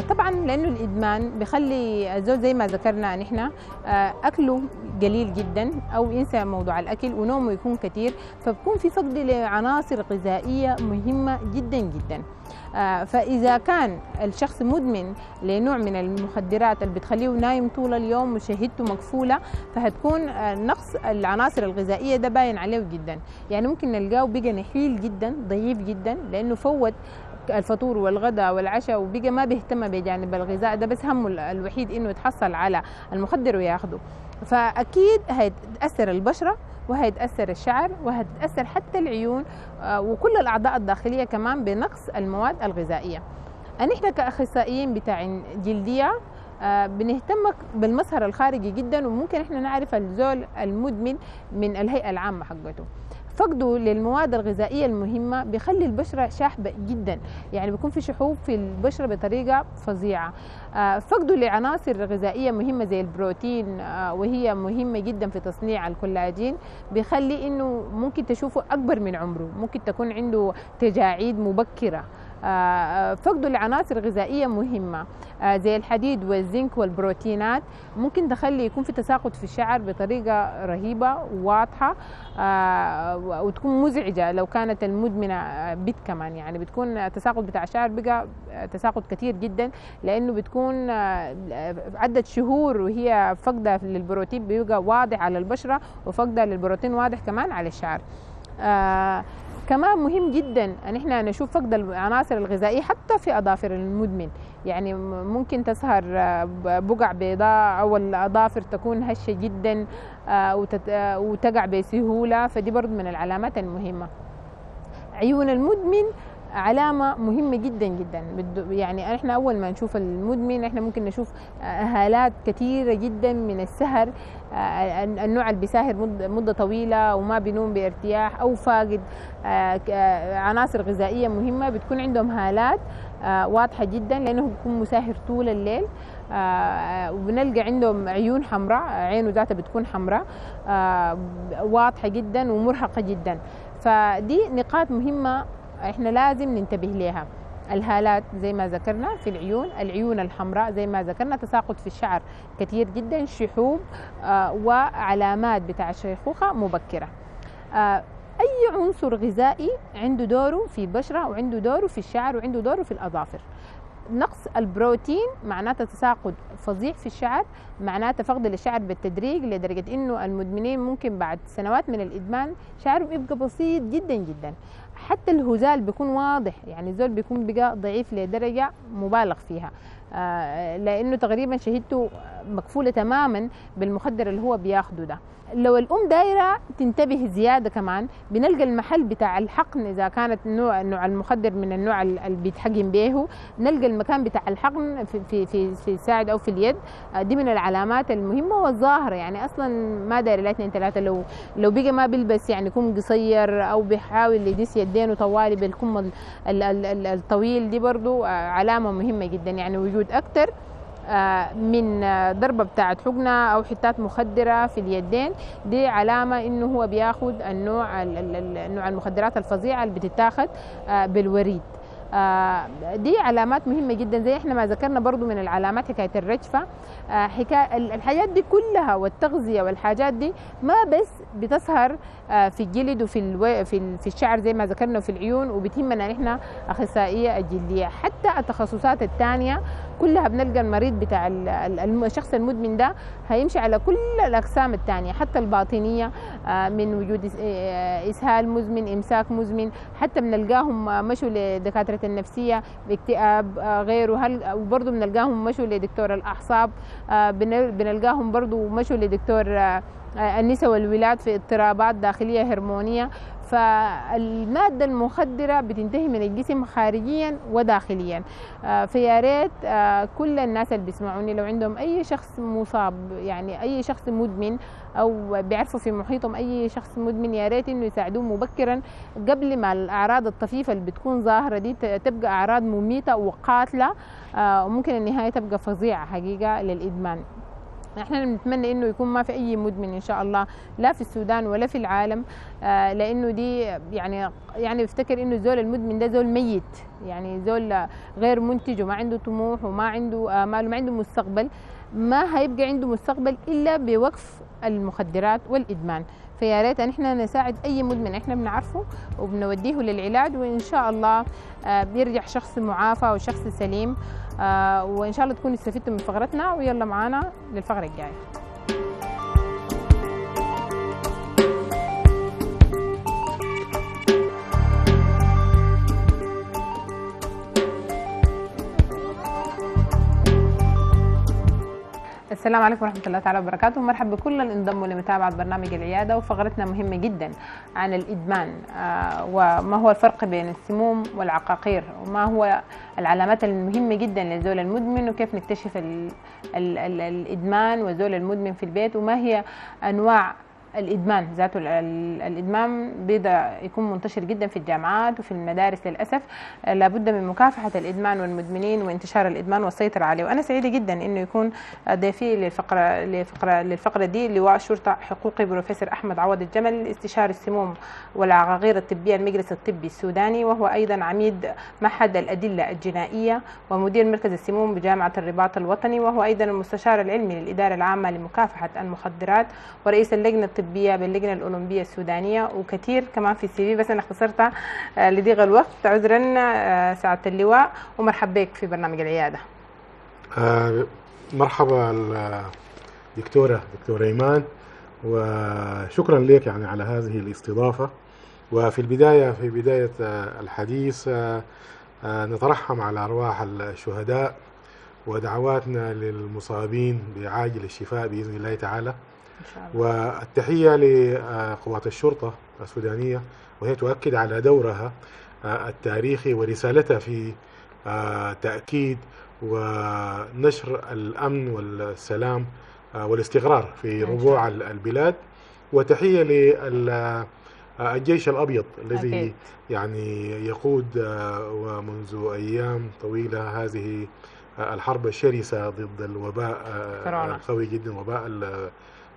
طبعا لأنه الإدمان بيخلي الزول زي ما ذكرنا نحن آه، أكله قليل جدا أو ينسى موضوع الأكل ونومه يكون كثير فبكون في فقد لعناصر غذائية مهمة جدا جدا. آه، فإذا كان الشخص مدمن لنوع من المخدرات اللي بتخليه نايم طول اليوم وشهيته مقفولة فهتكون آه، نقص العناصر الغذائية ده باين عليه جدا. يعني ممكن نلقاه بقى نحيل جدا ضعيف جدا لأنه فوت الفطور والغداء والعشاء وبقى ما بيهتم بجانب الغذاء. ده بس همه ال- الوحيد إنه يتحصل على المخدر وياخده. فأكيد هيتأثر البشرة وهيتأثر الشعر وهتتأثر حتى العيون آه، وكل الأعضاء الداخلية كمان بنقص المواد الغذائية. نحن كأخصائيين بتاع جلدية آه، بنهتم بالمظهر الخارجي جدا وممكن إحنا نعرف الزول المدمن من الهيئة العامة حقته. فقده للمواد الغذائية المهمة بيخلي البشرة شاحبه جدا. يعني بيكون في شحوب في البشرة بطريقة فظيعة. آه، فقده لعناصر غذائية مهمة زي البروتين آه، وهي مهمة جدا في تصنيع الكولاجين بيخلي إنه ممكن تشوفه أكبر من عمره. ممكن تكون عنده تجاعيد مبكرة. آه، آه، فقده لعناصر غذائيه مهمة. آه، زي الحديد والزنك والبروتينات. ممكن تخلي يكون في تساقط في الشعر بطريقة رهيبة وواضحه آه، وتكون مزعجة لو كانت المدمنة آه، بت كمان. يعني بتكون التساقط بتاع الشعر بقى تساقط كثير جدا لأنه بتكون عدة شهور وهي فقدة للبروتين بيبقى واضح على البشرة وفقدة للبروتين واضح كمان على الشعر. كمان مهم جدا إن إحنا نشوف فقد العناصر الغذائية حتى في أظافر المدمن. يعني ممكن تظهر آه، بقع بيضاء أو الأظافر تكون هشة جدا آه، آه، وتقع بسهولة. فدي برضو من العلامات المهمة. عيون المدمن علامة مهمة جدا جدا. يعني إحنا أول ما نشوف المدمن إحنا ممكن نشوف هالات كثيرة جدا من السهر. آه، النوع اللي بيساهر مدة, طويلة وما بينوم بارتياح أو فاقد. آه، آه، عناصر غذائية مهمة. بتكون عندهم هالات واضحة جدا لأنه بيكون مساهر طول الليل. وبنلقى عندهم عيون حمراء عينه ذاتها بتكون حمراء. واضحة جدا ومرهقة جدا. فدي نقاط مهمة إحنا لازم ننتبه لها الهالات زي ما ذكرنا في العيون العيون الحمراء زي ما ذكرنا تساقط في الشعر كثير جدا شحوب آه، وعلامات بتاع الشيخوخة مبكرة. آه، أي عنصر غذائي عنده دوره في البشرة وعنده دوره في الشعر وعنده دوره في الأظافر. نقص البروتين معناته تساقط فظيع في الشعر معناته فقد للشعر بالتدريج لدرجة إنه المدمنين ممكن بعد سنوات من الإدمان شعرهم يبقى بسيط جدا جدا. حتى الهزال بيكون واضح يعني الزول بيكون بقى ضعيف لدرجة مبالغ فيها. آه، لأنه تقريبا شهيته مكفولة تماما بالمخدر اللي هو بياخده ده. لو الأم دايرة تنتبه زيادة كمان بنلقى المحل بتاع الحقن إذا كانت نوع نوع المخدر من النوع اللي بيتحقن به نلقى المكان بتاع الحقن في في في, الساعد أو في اليد. آه، دي من العلامات المهمة والظاهرة. يعني أصلا ما داير لا اثنين ثلاثة. لو لو بقى ما بيلبس يعني كم قصير أو بيحاول يدس يدينه طوالي بالكم ال- ال- ال- ال- الطويل دي برضو آه، علامة مهمة جدا. يعني وجود أكثر من آه، ضربة بتاعت حقنة أو حتات مخدرة في اليدين. دي علامة إنه هو بياخد النوع ال- ال- ال- نوع المخدرات الفظيعة اللي بتتاخد آه، بالوريد. آه، دي علامات مهمة جدا. زي إحنا ما ذكرنا برضو من العلامات حكاية الرجفة. حكايه ال- الحاجات دي كلها والتغذية والحاجات دي ما بس بتظهر آه، في الجلد وفي ألو... في في الشعر زي ما ذكرنا وفي العيون وبتهمنا نحن أخصائية الجلدية. حتى التخصصات الثانية كلها بنلقى المريض بتاع الشخص المدمن ده هيمشي على كل الأقسام الثانية حتى الباطنية آه، من وجود آه، إسهال مزمن إمساك مزمن. حتى بنلقاهم مشوا لدكاترة النفسية باكتئاب غيره. هل وبرضه بنلقاهم مشوا لدكتور الأعصاب بنل- بنلقاهم برضه مشوا لدكتور النساء والولاد في اضطرابات داخلية هرمونية فالمادة المخدرة بتنتهي من الجسم خارجيا وداخليا. آه، فيا ريت آه، كل الناس اللي بيسمعوني لو عندهم أي شخص مصاب يعني أي شخص مدمن أو بيعرفوا في محيطهم أي شخص مدمن يا ريت إنه يساعدوه مبكرا. قبل ما الأعراض الطفيفة اللي بتكون ظاهرة دي تبقى أعراض مميتة وقاتلة آه، وممكن النهاية تبقى فظيعة حقيقة للإدمان. إحنا بنتمنى إنه يكون ما في أي مدمن إن شاء الله لا في السودان ولا في العالم آه، لأنه دي يعني يعني بفتكر إنه زول المدمن ده زول ميت يعني زول غير منتج وما عنده طموح وما عنده امال وما عنده مستقبل ما هيبقى عنده مستقبل إلا بوقف المخدرات والإدمان. فيا ريت أن إحنا نساعد أي مدمن إحنا بنعرفه وبنوديه للعلاج وإن شاء الله آه، بيرجع شخص معافى وشخص سليم. آه، وإن شاء الله تكونوا استفدتوا من فقرتنا ويلا معانا للفقرة الجاية. السلام عليكم ورحمة الله تعالى وبركاته. مرحبا بكل اللي انضموا لمتابعة برنامج العيادة. وفقرتنا مهمة جدا عن الإدمان آه، وما هو الفرق بين السموم والعقاقير وما هو العلامات المهمة جدا للزول المدمن وكيف نكتشف ال ال ال الإدمان والزول المدمن في البيت وما هي أنواع الإدمان ذاته ال- ال- الإدمان بدا يكون منتشر جدا في الجامعات وفي المدارس للأسف. لابد من مكافحة الإدمان والمدمنين وانتشار الإدمان والسيطرة عليه. وأنا سعيدة جدا إنه يكون ضيفي للفقره لفقره للفقرة دي لواء شرطة حقوقي بروفيسور أحمد عوض الجمل استشاري السموم والعقاقير الطبية المجلس الطبي السوداني وهو أيضا عميد معهد الأدلة الجنائية ومدير مركز السموم بجامعة الرباط الوطني وهو أيضا المستشار العلمي للإدارة العامة لمكافحة المخدرات ورئيس اللجنة الطبية باللجنة الأولمبية السودانية وكثير كمان في السي في بس أنا اختصرتها آه، لضيق الوقت. عذرا آه، سعادة اللواء ومرحبا بك في برنامج العيادة. آه، مرحبا دكتورة دكتورة إيمان وشكرا لك يعني على هذه الاستضافة. وفي البداية في بداية آه، الحديث نترحم على أرواح الشهداء ودعواتنا للمصابين بعاجل الشفاء بإذن الله تعالى. والتحية لقوات الشرطة السودانية وهي تؤكد على دورها آه، التاريخي ورسالتها في آه، تأكيد ونشر الأمن والسلام آه، والاستقرار في ربوع ال- البلاد وتحية للجيش الأبيض الذي. يعني يقود ومنذ أيام طويلة هذه الحرب الشرسة ضد الوباء. القوي جدا وباء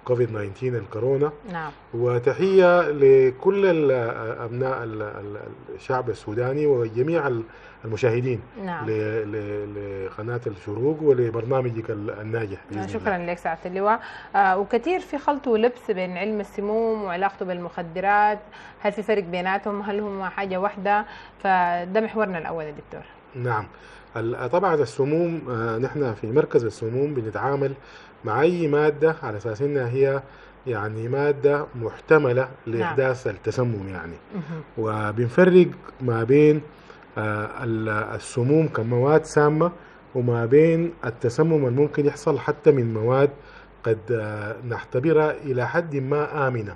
كوفيد 19 الكورونا. نعم. وتحية لكل ال- الشعب السوداني وجميع ال- المشاهدين. نعم. ل- ل- لقناة الشروق ولبرنامجك ال- الناجح. شكرا لك سعادة اللواء. آه وكثير في خلط ولبس بين علم السموم وعلاقته بالمخدرات. هل في فرق بيناتهم؟ هل هم حاجة واحدة؟ فده محورنا الأول يا دكتور. نعم طبعا السموم آه، نحن في مركز السموم بنتعامل مع أي مادة على أساس إنها هي يعني مادة محتملة لإحداث التسمم يعني. وبنفرق ما بين آه، ال- السموم كمواد سامة وما بين التسمم الممكن يحصل حتى من مواد قد آه، نعتبرها إلى حد ما آمنة.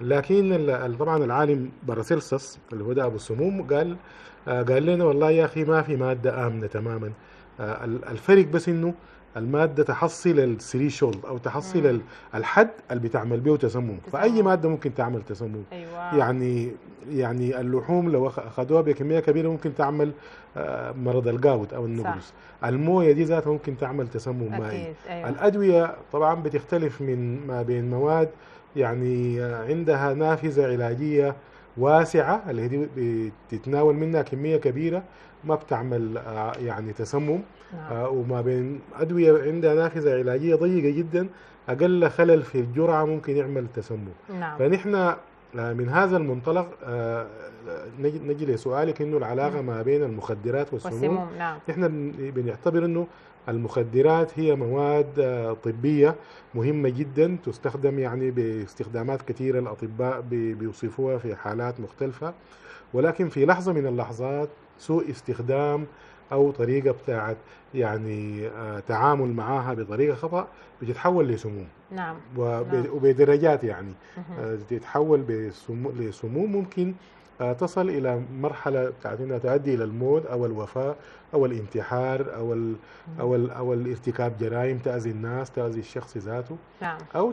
لكن طبعا العالم باراسيلسس اللي هو ده أبو السموم قال قال لنا والله يا أخي ما في مادة آمنة تماما. آه، ال- الفرق بس إنه المادة تحصل الثري شولد أو تحصل مم. ال- الحد اللي بتعمل به تسمم. فأي تسمم. مادة ممكن تعمل تسمم. أيوه. يعني يعني اللحوم لو أخ- أخذوها بكمية كبيرة ممكن تعمل آه، مرض القاود أو النقرس. الموية دي ذاتها ممكن تعمل تسمم مائي. أكيد أيوه. الأدوية طبعا بتختلف من ما بين مواد. يعني عندها نافذة علاجية واسعة اللي هي دي بتتناول منها كمية كبيرة ما بتعمل آه، يعني تسمم. نعم. آه، وما بين أدوية عندها نافذه علاجية ضيقة جدا أقل خلل في الجرعة ممكن يعمل تسمم. نعم. فنحن آه، من هذا المنطلق نجي لسؤالك إنه العلاقة ما بين المخدرات والسموم. والسموم نعم. نحن بن- بنعتبر إنه المخدرات هي مواد آه، طبية مهمة جدا تستخدم يعني باستخدامات كثيرة الأطباء بي- بيوصفوها في حالات مختلفة ولكن في لحظة من اللحظات سوء استخدام أو طريقة بتاعت يعني آه، تعامل معها بطريقة خطأ بتتحول لسموم نعم نعم. وبدرجات يعني. آه، تتحول لسموم ممكن تصل إلى مرحلة بتاعت انها تؤدي إلى الموت أو الوفاة أو الانتحار أو ال أو ال أو الارتكاب جرائم تأذي الناس تأذي الشخص ذاته. نعم. أو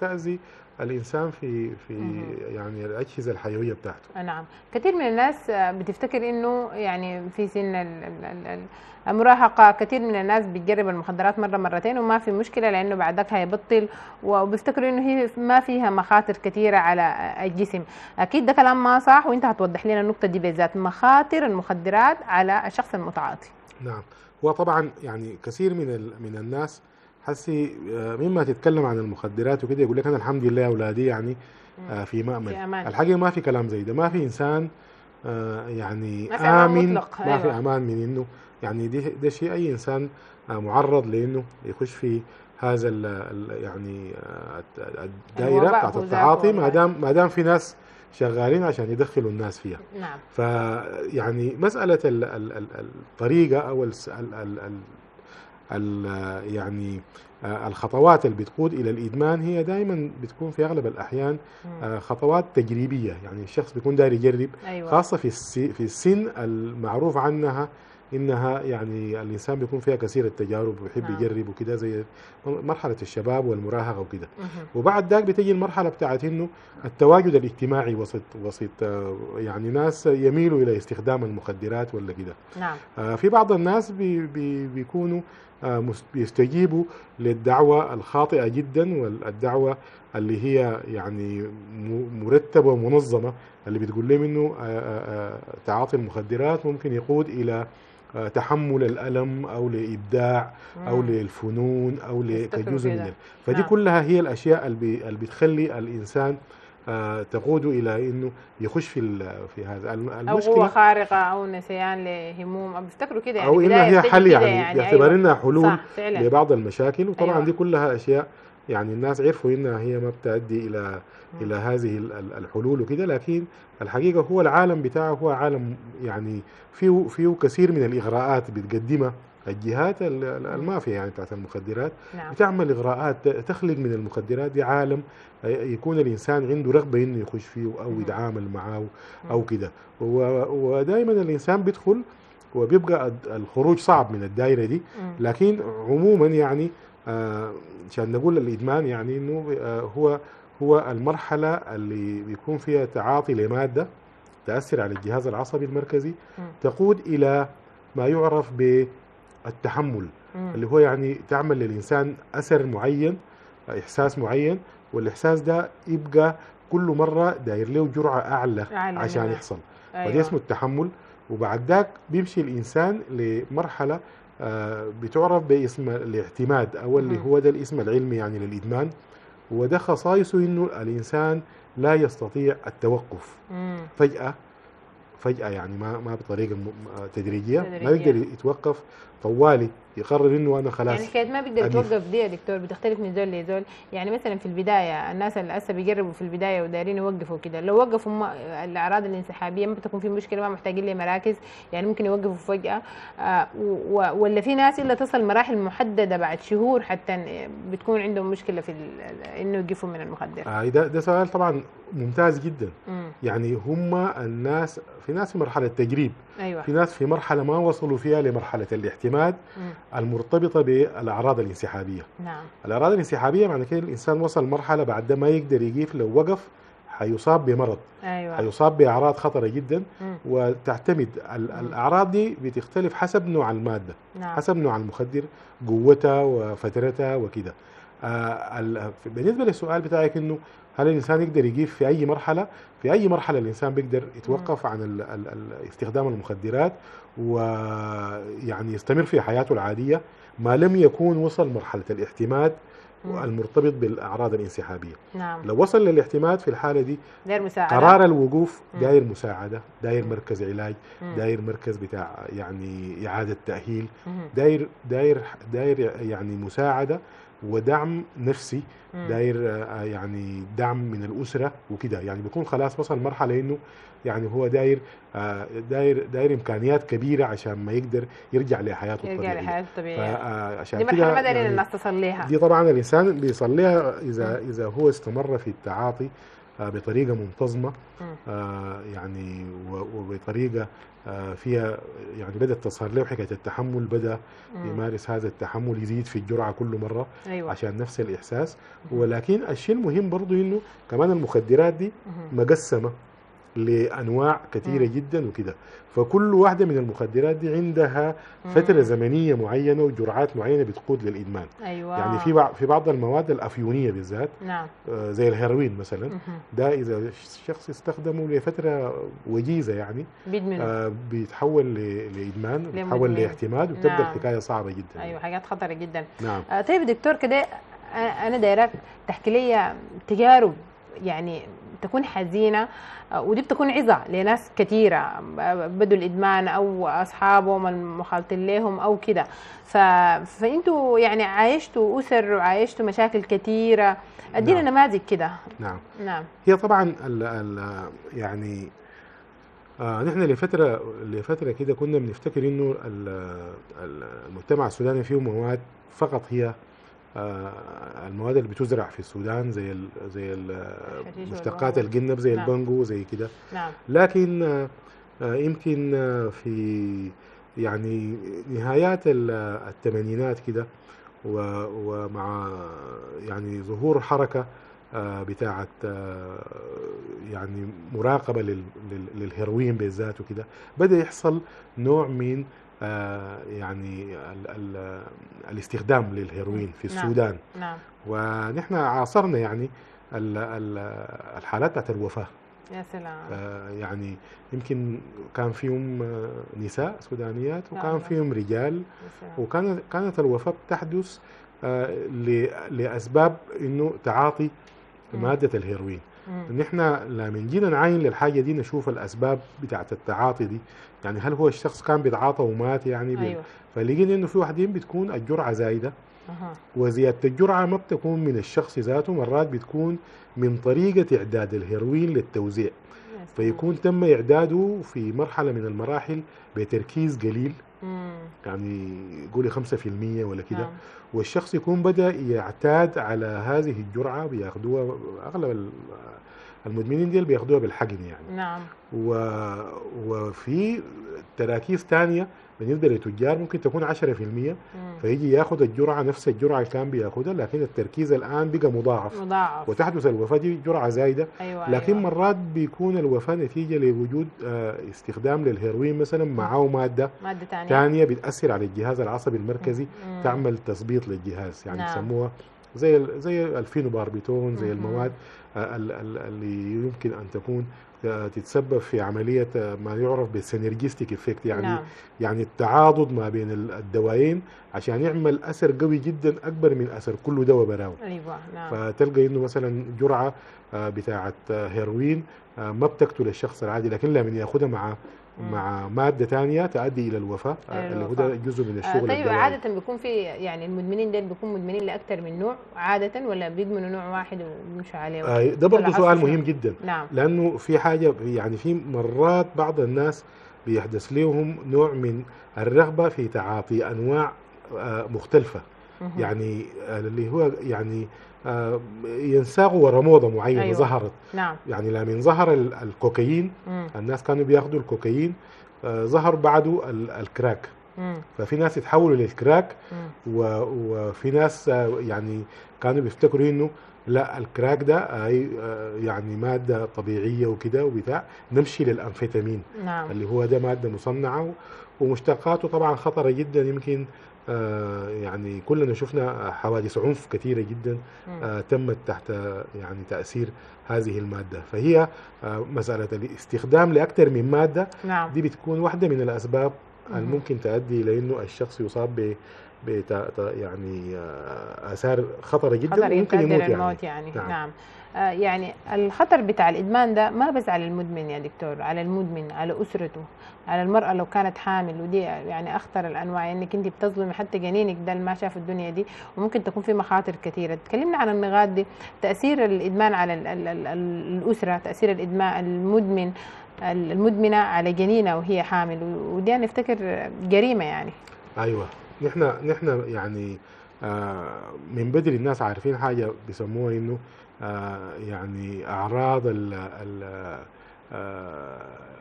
تأذي الإنسان في في. يعني الأجهزة الحيوية بتاعته. نعم. كثير من الناس آه، بتفتكر إنه يعني في سن ال- ال- ال- ال- المراهقة كثير من الناس بتجرب المخدرات مرة مرتين وما في مشكلة لأنه بعدك هيبطل وبيفتكروا إنه هي ما فيها مخاطر كثيرة على الجسم. أكيد ده كلام ما صح وأنت هتوضح لنا النقطة دي بالذات. مخاطر المخدرات على الشخص المتعاطي نعم. وطبعا يعني كثير من ال- من الناس حسي آه، مما تتكلم عن المخدرات وكده يقول لك أنا الحمد لله أولادي يعني آه، في مأمن في أمان. الحقيقة ما في كلام زي ده. ما في إنسان آه، يعني ما في آمن. مطلق، ما في أيوة. أمان من إنه يعني دي ده شيء أي إنسان معرض لإنه يخش في هذا ال يعني الدائرة بتاعت التعاطي. ما دام ما دام في ناس شغالين عشان يدخلوا الناس فيها. نعم. فيعني مسألة ال- ال- ال- الطريقة أو الس- ال ال ال ال يعني آه، الخطوات اللي بتقود إلى الإدمان هي دائما بتكون في أغلب الأحيان. آه، خطوات تجريبية. يعني الشخص بيكون داير يجرب أيوة. خاصة في السن المعروف عنها إنها يعني الإنسان بيكون فيها كثير التجارب ويحب نعم. يجرب وكده زي مرحلة الشباب والمراهقة وكده. وبعد ذاك بتجي المرحلة بتاعت إنه التواجد الاجتماعي وسط وسط آه، يعني ناس يميلوا إلى استخدام المخدرات ولا كده نعم آه، في بعض الناس بي بي بيكونوا آه، بيستجيبوا للدعوة الخاطئة جدا والدعوة اللي هي يعني م- مرتبة ومنظمة اللي بتقول لهم إنه آه، آه، تعاطي المخدرات ممكن يقود إلى تحمل الألم أو لإبداع أو. للفنون أو لجزء من فدي نعم. كلها هي الأشياء اللي بتخلي الإنسان آه، تقود إلى إنه يخش في في هذا الم- أو قوه خارقه أو نسيان لهموم أو بيفتكروا كده يعني أو إنها هي حل يعني, باعتبار أيوة. إنها حلول لبعض المشاكل وطبعا أيوة. دي كلها أشياء يعني الناس عرفوا إنها هي ما بتؤدي إلى مم. إلى هذه ال- ال- الحلول وكده لكن الحقيقة هو العالم بتاعه هو عالم يعني فيه فيه كثير من الإغراءات بتقدمها الجهات ال- ال- المافيا يعني بتاعت المخدرات نعم بتعمل إغراءات تخلق من المخدرات دي عالم يكون الإنسان عنده رغبة إنه يخش فيه أو. يتعامل معاه. أو كده ودائما الإنسان بيدخل وبيبقى الخروج صعب من الدائره دي. لكن عموما يعني آه، عشان نقول الإدمان يعني إنه آه، هو هو المرحلة اللي بيكون فيها تعاطي لمادة تأثر على الجهاز العصبي المركزي. تقود إلى ما يعرف بالتحمل. اللي هو يعني تعمل للإنسان أثر معين إحساس معين والإحساس ده يبقى كل مرة داير له جرعة أعلى أعلى عشان منها. يحصل أيوة. ودي اسمه التحمل وبعد ذاك بيمشي الإنسان لمرحلة آه، بتعرف باسم الاعتماد أو اللي. هو ده الاسم العلمي يعني للإدمان وده خصائصه إنه الإنسان لا يستطيع التوقف. فجأة فجأة يعني ما ما بطريقة م- تدريجية ما تدريجية. يقدر يتوقف طوالي يقرر إنه أنا خلاص يعني حكايه ما بيقدر أليف. يتوقف دي يا دكتور بتختلف من زول لزول. يعني مثلا في البداية الناس اللي هسه بيجربوا في البداية ودايرين يوقفوا كده لو وقفوا ما الأعراض الانسحابية ما بتكون في مشكلة ما محتاجين لمراكز يعني ممكن يوقفوا فجأة. آه ولا في ناس إلا تصل مراحل محددة بعد شهور حتى بتكون عندهم مشكلة في إنه يوقفوا من المخدر. آه ده ده سؤال طبعا ممتاز جدا. مم. يعني هم الناس في ناس في مرحلة تجريب. أيوه. في ناس في مرحلة ما وصلوا فيها لمرحلة الاعتماد مم. المرتبطة بالأعراض الانسحابية. نعم. الأعراض الانسحابية معنى كده الإنسان وصل مرحلة بعد ما يقدر يقيف لو وقف حيصاب بمرض أيوه. حيصاب بأعراض خطرة جدا مم. وتعتمد ال- مم. الأعراض دي بتختلف حسب نوع المادة نعم. حسب نوع المخدر قوتها وفترتها وكده. آه، ال- بالنسبة للسؤال بتاعك إنه هل الإنسان يقدر يجيب في أي مرحلة؟ في أي مرحلة الإنسان بيقدر يتوقف عن ال ال ال استخدام المخدرات ويعني يستمر في حياته العادية ما لم يكون وصل مرحلة الاعتماد. المرتبط بالأعراض الانسحابية. نعم لو وصل للاعتماد في الحالة دي داير مساعدة قرار الوقوف. داير مساعدة، داير. مركز علاج،. داير مركز بتاع يعني إعادة تأهيل،. داير داير داير يعني مساعدة ودعم نفسي. داير آه، يعني دعم من الأسرة وكده. يعني بيكون خلاص وصل مرحلة إنه يعني هو داير آه، داير داير إمكانيات كبيرة عشان ما يقدر يرجع لحياته يرجع الطبيعية. لحياته الطبيعية. فعشان دي مرحلة ما دايرين يعني الناس تصل ليها دي طبعا الإنسان بيصليها إذا إذا هو استمر في التعاطي آه، بطريقة منتظمة. آه، يعني وبطريقة آه، فيها يعني بدأت تظهر له حكاية التحمل بدأ. يمارس هذا التحمل يزيد في الجرعة كل مرة أيوه عشان نفس الإحساس. ولكن الشيء المهم برضو إنه كمان المخدرات دي. مقسمة لأنواع كثيرة. جدا وكده فكل واحدة من المخدرات دي عندها فترة. زمنية معينة وجرعات معينة بتقود للإدمان أيوه يعني في بعض في بعض المواد الأفيونية بالذات نعم آه، زي الهيروين مثلا. ده إذا الشخص استخدمه لفترة وجيزة يعني آه، بيتحول لإدمان بيتحول. لاعتماد وبتبقى نعم. الحكاية صعبة جدا أيوه حاجات خطرة جدا نعم آه، طيب دكتور كده آه، أنا دايرك تحكي لي تجارب يعني تكون حزينة آه، ودي بتكون عظة لناس كثيره آه، بدوا الإدمان أو أصحابهم المخالطين لهم أو كده. ف... فإنتوا يعني عايشتوا أسر وعايشتوا مشاكل كثيره أدينا نعم. نماذج كده. نعم. نعم. هي طبعا ال ال يعني آه نحن لفترة لفترة كده كنا بنفتكر إنه ال- ال- المجتمع السوداني فيه مواد فقط هي المواد اللي بتزرع في السودان زي ال زي ال- مشتقات. الجنب زي نعم. البانجو زي كده نعم لكن آه، آه، يمكن آه، في يعني نهايات ال- الثمانينات كده ومع يعني ظهور حركة آه، بتاعة آه، يعني لل- للهيروين بالذات وكده بدأ يحصل نوع من آه، يعني ال ال الاستخدام للهيروين في نعم. السودان نعم ونحن عاصرنا يعني ال- ال- الحالات بتاعت الوفاة يا سلام آه، يعني يمكن كان فيهم آه، نساء سودانيات وكان نعم. فيهم رجال وكانت كانت الوفاة تحدث آه، ل- لأسباب إنه تعاطي مم. مادة الهيروين. نحن لما جينا نعاين للحاجة دي نشوف الأسباب بتاعت التعاطي دي يعني هل هو الشخص كان بيتعاطى ومات يعني أيوه فلقينا إنه في واحدين بتكون الجرعة زايدة أها. وزيادة الجرعة ما بتكون من الشخص ذاته مرات بتكون من طريقة إعداد الهيروين للتوزيع. فيكون تم إعداده في مرحلة من المراحل بتركيز قليل مم. يعني قولي 5% ولا كده نعم. والشخص يكون بدأ يعتاد على هذه الجرعة بياخدوها أغلب ال- المدمنين دي بياخدوها بالحقن يعني. نعم. و... وفي تراكيز تانية بالنسبة للتجار ممكن تكون 10% مم. فيجي ياخد الجرعة نفس الجرعة اللي كان بياخدها لكن التركيز الآن بقى مضاعف. مضاعف. وتحدث الوفاة دي جرعة زايدة. أيوه لكن أيوة. مرات بيكون الوفاة نتيجة لوجود آه، استخدام للهيروين مثلا معه مادة مادة ثانية ثانية بتأثر على الجهاز العصبي المركزي مم. تعمل تثبيط للجهاز. يعني نعم. بيسموها زي زي الفينوباربيتون زي. المواد آه، ال- ال- اللي يمكن أن تكون آه، تتسبب في عملية آه، ما يعرف بال synergistic effect يعني نعم يعني التعاضد ما بين ال- الدوايين عشان يعمل أثر قوي جدا أكبر من أثر كل دواء براو أيوه نعم فتلقى إنه مثلا جرعة بتاعه آه، هيروين ما بتقتل الشخص العادي لكن لما ياخدها مع. مع مادة ثانية تؤدي إلى الوفاة آه، اللي هو. ده جزء من آه، الشغل طيب الدوائي. عادة بيكون في يعني المدمنين دول بيكونوا مدمنين لأكثر من نوع عادة ولا بيدمنوا نوع واحد وبيمشوا عليه؟ آه، ده برضه سؤال؟ مهم جدا نعم لأنه في حاجة يعني في مرات بعض الناس بيحدث لهم نوع من الرغبة في تعاطي أنواع آه، مختلفة. يعني آه، اللي هو يعني آه، ينساقوا ورا موضة معينة أيوة. ظهرت. نعم. يعني لما ظهر ال- الكوكايين. مم. الناس كانوا بياخدوا الكوكايين آه، ظهر بعده ال- الكراك. مم. ففي ناس يتحولوا للكراك وفي ناس آه، يعني كانوا بيفتكروا إنه لا الكراك ده آه، يعني مادة طبيعية وكده وبتاع نمشي للأنفيتامين نعم. اللي هو ده مادة مصنعة ومشتقاته طبعا خطرة جدا. يمكن آه، يعني كلنا شفنا حوادث عنف كثيرة جدا. آه، تمت تحت آه، يعني تأثير هذه المادة فهي آه، مسألة الاستخدام لأكثر من مادة نعم دي بتكون واحدة من الأسباب مهم. الممكن تؤدي إلى انه الشخص يصاب ب يعني آه، آثار خطرة جدا خطر يؤدي يموت يعني يعني, نعم. نعم, آه يعني الخطر بتاع الإدمان ده ما بس على المدمن يا دكتور على المدمن على أسرته على المرأة لو كانت حامل. ودي يعني أخطر الأنواع إنك أنت بتظلمي حتى جنينك ده ما شاف الدنيا دي وممكن تكون في مخاطر كثيرة. تكلمنا عن النقاط دي تأثير الإدمان على ال ال ال ال الأسرة تأثير الإدمان المدمن المدمنة على جنينها وهي حامل. ودي أنا افتكر جريمة يعني. أيوه. نحن نحن يعني آه، من بدري الناس عارفين حاجة بيسموها إنه آه، يعني أعراض ال ال آه،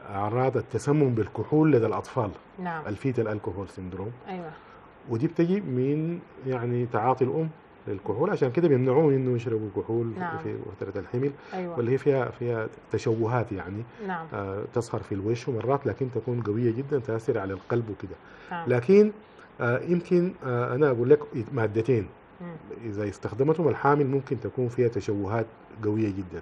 أعراض التسمم بالكحول لدى الأطفال. نعم. ال fetal alcohol syndrome أيوه. ودي بتجي من يعني تعاطي الأم للكحول عشان كده بيمنعوهم إنه يشربوا كحول نعم. في فترة الحمل أيوه. واللي هي فيها فيها تشوهات يعني. نعم. آه، تظهر في الوش ومرات لكن تكون قوية جدا تأثر على القلب وكده. نعم. لكن آه، يمكن آه، أنا أقول لك مادتين. مم. إذا استخدمتهم الحامل ممكن تكون فيها تشوهات قوية جدا.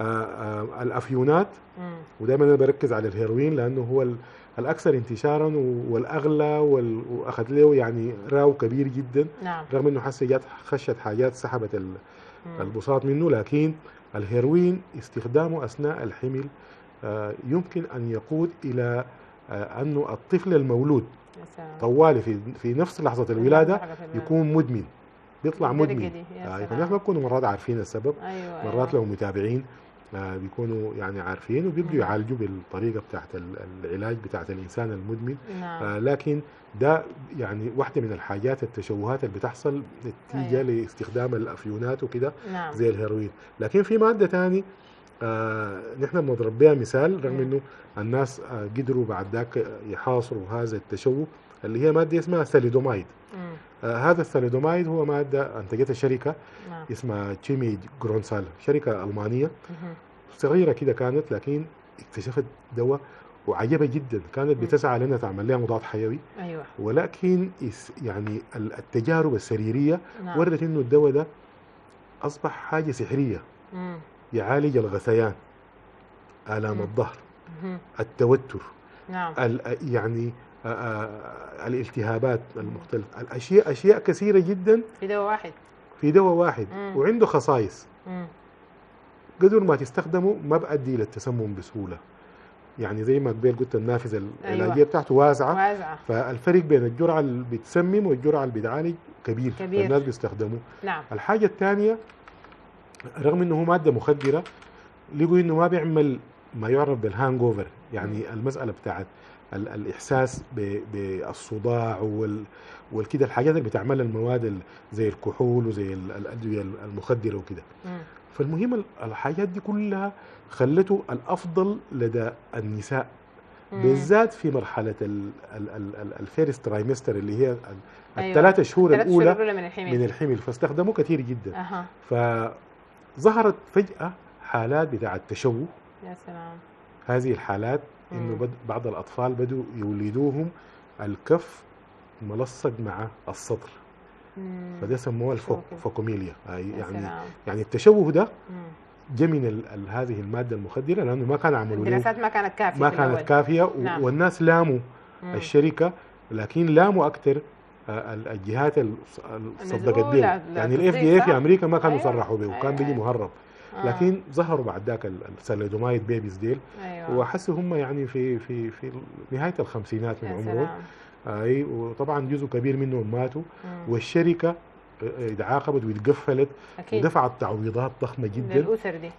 آه، آه، الأفيونات مم. ودائما أنا بركز على الهيروين لأنه هو ال- الأكثر انتشارا و- والأغلى وال- وأخذ له يعني راو كبير جدا نعم رغم إنه حسي جات خشت حاجات سحبت. البساط منه لكن الهيروين استخدامه أثناء الحمل آه، يمكن أن يقود إلى آه، أنه الطفل المولود. طوالي في في نفس حلقة الولادة. يكون مدمن بيطلع مدمن سلام. فنحن بنكون مرات عارفين السبب أيوه مرات أيوة. لو متابعين آه، بيكونوا يعني عارفين وبيبدوا مم. يعالجوا بالطريقة بتاعت ال- العلاج بتاعت الإنسان المدمن نعم آه، لكن ده يعني واحدة من الحاجات التشوهات اللي بتحصل نتيجة أيوة. لاستخدام الأفيونات وكده نعم زي الهيروين لكن في مادة ثاني آه نحن بنضرب بها مثال رغم مم. إنه الناس آه قدروا بعد ذاك يحاصروا هذا التشوه اللي هي مادة اسمها ساليدومايد مم. هذا الساليدومايد هو مادة انتجتها شركه نعم اسمها تشيمي جرونسال شركة ألمانية مهم. صغيرة كده كانت لكن اكتشفت دواء وعجبها جدا كانت مم. بتسعى لأنها تعمل لها مضاد حيوي أيوه ولكن يعني ال- التجارب السريرية نعم ورت إنه الدواء ده أصبح حاجة سحرية مم. يعالج الغثيان آلام مم. الظهر مهم. التوتر نعم يعني الالتهابات المختلفة الأشياء أشياء كثيرة جدا في دواء واحد. في دواء واحد. مم. وعنده خصائص. مم. قدر ما تستخدمه ما بأدي للتسمم بسهولة. يعني زي ما قبل قلت النافذة العلاجية أيوة. بتاعته واسعة. واسعة. فالفرق بين الجرعة اللي بتسمم والجرعة اللي بتعالج كبير, كبير. الناس بيستخدموه. نعم. الحاجة الثانية رغم إنه هو مادة مخدرة لقوا إنه ما بيعمل ما يعرف بال hangover يعني المسألة بتاعت الإحساس بالصداع وال والكده الحاجات اللي بتعملها المواد ال- زي الكحول وزي ال- الأدوية المخدرة وكده. فالمهم ال- الحاجات دي كلها خلته الأفضل لدى النساء. بالذات في ال- ال first trimester اللي هي أيوة. الثلاثة شهور ثلاث شهور الأولى الأولى من الحمل من الحمل فاستخدموه كثير جدا. أها. فظهرت فجأة حالات بتاع التشوه. يا سلام. هذه الحالات إنه. بد بعض الأطفال بدوا يولدوهم الكف ملصق مع مم. فده سموه شوف كده. الفوكوميليا يعني يعني التشوه ده. جاء من ال ال هذه المادة المخدرة لأنه ما كان عملوا الدراسات ما كانت كافية ما كانت الأول. كافية و- نعم. والناس لاموا مم. الشركة لكن لاموا أكثر الجهات اللي صدقت به يعني الاف دي صح؟ في أمريكا ما كانوا أيوة. صرحوا به وكان أيوة، بيجي. مهرب آه. لكن ظهروا بعد ذاك ال- الساليدومايد بيبيز ديل أيوه. وحسوا هم يعني في في في نهاية الخمسينات من عمرهم سلام. أي وطبعا جزء كبير منهم ماتوا. مم. والشركة آه، اتعاقبت واتقفلت. ودفعت تعويضات ضخمة جدا. للأسر دي.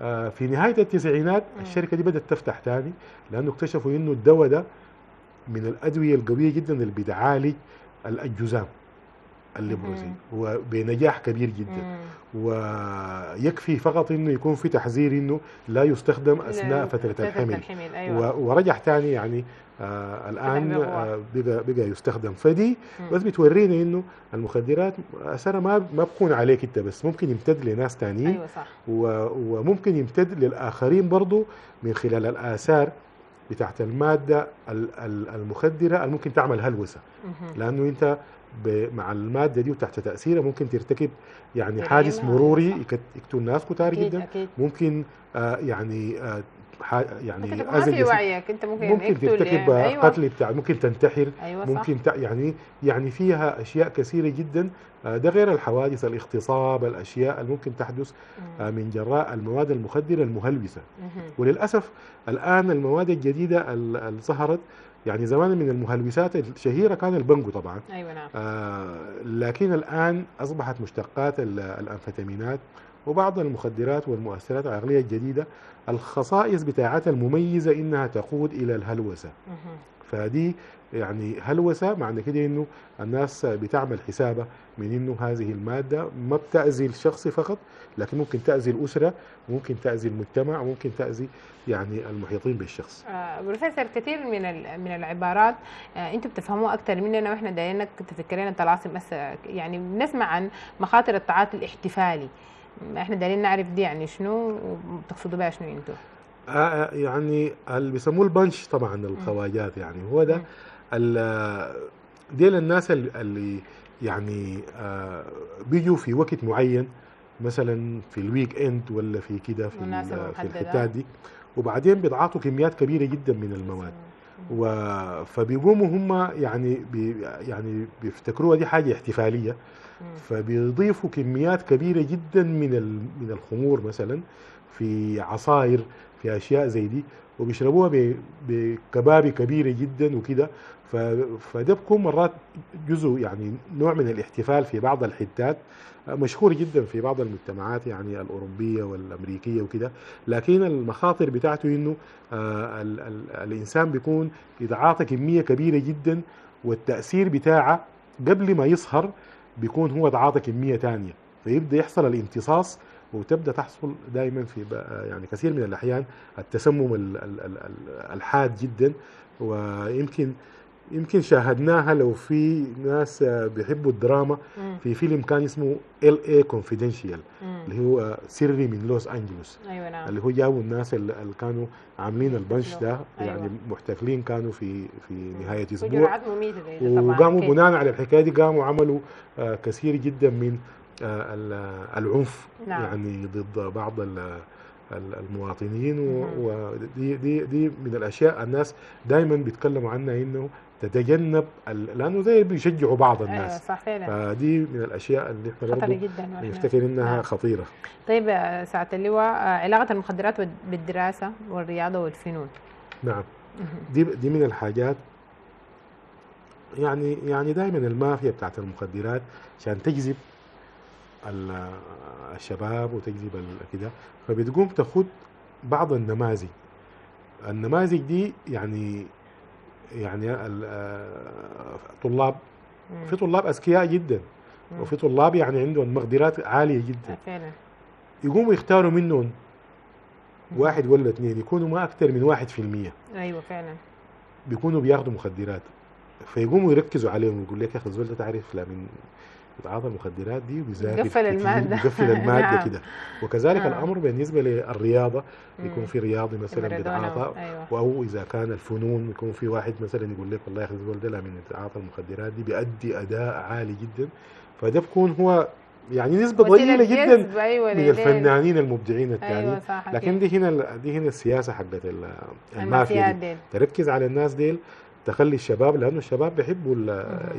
آه، في نهاية التسعينات مم. الشركة دي بدأت تفتح تاني لأنه اكتشفوا إنه الدواء ده من الأدوية القوية جدا اللي بتعالج الجذام الليبروسي وبنجاح كبير جدا. ويكفي فقط إنه يكون في تحذير إنه لا يستخدم أثناء فترة الحمل. الحمل و- ورجع تاني يعني آه الآن. آه بقى بقى يستخدم. فدي. بس بتورينا إنه المخدرات اثرها ما ما بكون عليك أنت بس ممكن يمتد لناس تانيين. أيوه صح. وممكن يمتد للآخرين برضو من خلال الآثار بتاعت المادة ال- ال- المخدرة اللي ممكن تعمل هلوسة. لأنه أنت مع المادة دي وتحت تأثيرها ممكن ترتكب يعني حادث مروري صح. يقتل ناس كتار جدا. أكيد. ممكن آه يعني آه يعني ممكن ما أذى في وعيك. أنت ممكن ممكن ترتكب يعني. آه، أيوه. قتل بتاع ممكن تنتحر صح. ممكن تع- يعني يعني فيها أشياء كثيرة جدا. ده غير الحوادث الاغتصاب الأشياء اللي ممكن تحدث من جراء المواد المخدرة المهلوسه. وللأسف الآن المواد الجديدة ال- اللي ظهرت يعني زمان من المهلوسات الشهيرة كان البنجو طبعا. أيوه نعم. آه، لكن الآن أصبحت مشتقات ال- الانفيتامينات وبعض المخدرات والمؤثرات العقلية الجديدة الخصائص بتاعتها المميزة إنها تقود إلى الهلوسة. مهم. فدي يعني هلوسة معنى كده إنه الناس بتعمل حسابها من إنه هذه المادة ما بتأذي الشخص فقط لكن ممكن تأذي الأسرة ممكن تأذي المجتمع وممكن تأذي يعني المحيطين بالشخص. آه، بروفيسور كثير من من العبارات آه، أنتم بتفهموها أكثر مننا وإحنا دايرين تفكرين الطلاسم بس يعني بنسمع عن مخاطر التعاطي الاحتفالي. إحنا دايرين نعرف دي يعني شنو وبتقصدوا بها شنو أنتم آه يعني اللي بيسموه البنش طبعا الخواجات يعني. هو ده الناس ال- اللي يعني آه بيجوا في وقت معين مثلا في ال weekend ولا في كده في في. الحتات دي. وبعدين بيتعاطوا كميات كبيرة جدا من المواد. و فبيقوموا هم يعني بي يعني بيفتكروها دي حاجة احتفالية. فبيضيفوا كميات كبيرة جدا من من الخمور مثلا في عصاير في أشياء زي دي وبيشربوها بكبابي كبيرة جدا وكده. فده بيكون مرات جزء يعني نوع من الاحتفال في بعض الحتات مشهور جدا في بعض المجتمعات يعني الأوروبية والأمريكية وكده. لكن المخاطر بتاعته إنه آه ال ال الإنسان بيكون يتعاطى كمية كبيرة جدا والتأثير بتاعه قبل ما يسهر بيكون هو تعاطى كمية ثانية فيبدأ يحصل الامتصاص وتبدأ تحصل دائما في يعني كثير من الأحيان التسمم ال- ال- ال- ال- الحاد جدا ويمكن يمكن شاهدناها لو في ناس بيحبوا الدراما. في فيلم كان اسمه ال اي كونفيدنشال. اللي هو سري من لوس أنجلوس أيوه نعم اللي هو جابوا الناس اللي كانوا عاملين البنش ده أيوة. يعني محتفلين كانوا في في نهاية أسبوع وقاموا. بناء على الحكاية دي قاموا عملوا آه، كثير جدا من آه، ال- العنف نعم. يعني ضد بعض ال- ال- المواطنين. ودي دي دي من الأشياء الناس دائما بيتكلموا عنها إنه تتجنب لأنه زي بيشجعوا بعض أيوه الناس. صح فعلا. فدي من الأشياء اللي إحنا خطر جدا وإحنا- نفتكر إنها نعم. خطيرة. طيب ساعة اللواء علاقة المخدرات بالدراسة والرياضة والفنون. نعم. دي دي من الحاجات. يعني يعني دائما المافيا بتاعت المخدرات عشان تجذب ال- الشباب وتجذب كده. فبتقوم تاخد بعض النماذج. النماذج دي يعني يعني آه، طلاب. في طلاب أذكياء جدا. وفي طلاب يعني عندهم مقدرات عالية آه، جدا فعلا يقوموا يختاروا منهم. واحد ولا اثنين يكونوا ما أكثر من واحد في المية أيوه فعلا بيكونوا بياخدوا مخدرات فيقوموا يركزوا عليهم ويقول لك يا أخي الزول ده تعرف لا من يتعاطى المخدرات دي بيقفل كتير، المادة. بيقفل الماده نعم. كده وكذلك آه. الأمر بالنسبة للرياضة يكون. في رياضي مثلا بيتعاطى أيوه أو إذا كان الفنون يكون في واحد مثلا يقول لك والله يا أخي الزول من يتعاطى المخدرات دي بيأدي أداء عالي جدا فده بكون هو يعني نسبة وسيلة ضئيله جدا أيوه من. الفنانين المبدعين التانيين أيوه صح لكن. دي هنا دي هنا السياسة حقت ال- المافيا دي تركز على الناس ديل تخلي الشباب لأنه الشباب بيحبوا.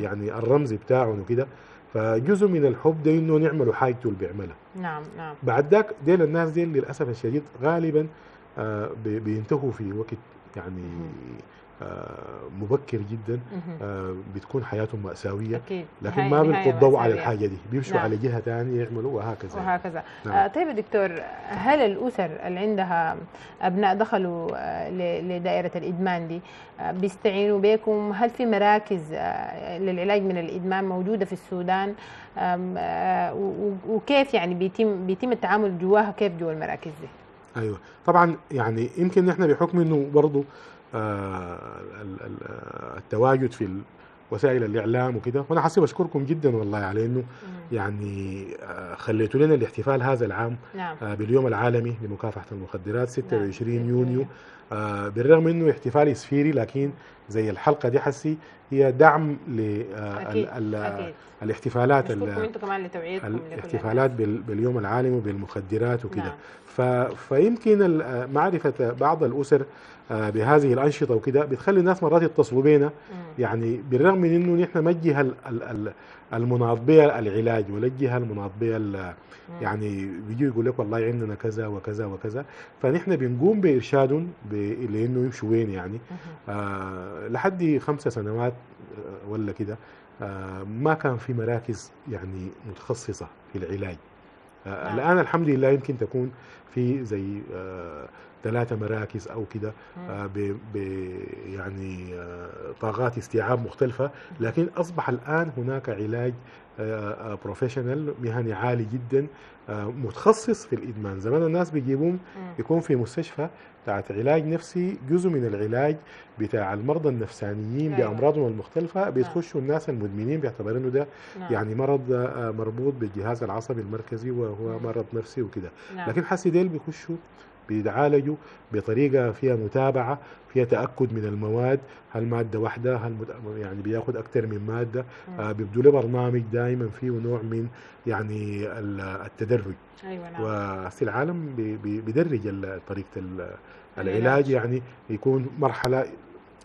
يعني الرمز بتاعهم وكده فجزء من الحب ده إنه نعملوا حاجته اللي بيعملها. نعم نعم. بعد ذاك ديل الناس ديل للأسف الشديد غالبا آه، بي- بينتهوا في وقت يعني آه، مبكر جدا. آه، بتكون حياتهم مأساوية أكيد لكن ما بيلقوا الضوء على. الحاجة دي بيمشوا نعم. على جهة ثانية يعملوا وهكذا يعني. وهكذا نعم. آه طيب يا دكتور هل الأسر اللي عندها أبناء دخلوا آه، لدائرة الإدمان دي آه، بيستعينوا بكم هل في مراكز آه، للعلاج من الإدمان موجودة في السودان آه، وكيف يعني بيتم بيتم التعامل جواها كيف جوا المراكز دي أيوه طبعا يعني يمكن نحن بحكم إنه برضه آه آه، التواجد في وسائل الإعلام وكده. وأنا حاسس بشكركم جدا والله على إنه يعني آه خليتوا لنا الاحتفال هذا العام نعم. آه باليوم العالمي لمكافحة المخدرات 26 نعم. يونيو. آه بالرغم إنه احتفال اسفيري لكن زي الحلقة دي حسي هي دعم ل آه الاحتفالات كمان لتوعيتكم الاحتفالات بال- باليوم العالمي بالمخدرات وكده. نعم. فيمكن معرفة بعض الأسر آه، بهذه الأنشطة وكده بتخلي الناس مرات يتصلوا بينا. يعني بالرغم من إنه نحن ما الجهة ال- ال- ال- المناط بها العلاج ولا الجهة المناط بها. يعني بيجي يقول لك والله عندنا كذا وكذا وكذا فنحن بنقوم بإرشادهم. لأنه يمشوا وين يعني. آه لحد خمسة سنوات آه، ولا كده آه ما كان في مراكز يعني متخصصة في العلاج نعم. الآن الحمد لله يمكن تكون في زي آه ثلاثة مراكز أو كده. آه يعني آه طاقات استيعاب مختلفة لكن أصبح الآن هناك علاج بروفيشنال مهني عالي جدا آه متخصص في الإدمان زمان الناس بيجيبوهم. يكون في مستشفى بتاعت علاج نفسي جزء من العلاج بتاع المرضى النفسانيين أيوة. بأمراضهم المختلفة بيخشوا الناس المدمنين بيعتبروا إنه ده نعم. يعني مرض آه، مربوط بالجهاز العصبي المركزي وهو. مرض نفسي وكده نعم. لكن حسي ديل بيخشوا بيتعالجوا بطريقة فيها متابعة فيها تأكد من المواد هل مادة واحدة هل يعني بياخد أكثر من مادة مم. آه، بيبدوا له برنامج دائما فيه نوع من يعني ال- التدرج أيوه نعم وهسه العالم بي- بي- بيدرج ال- العلاج. يعني يكون مرحلة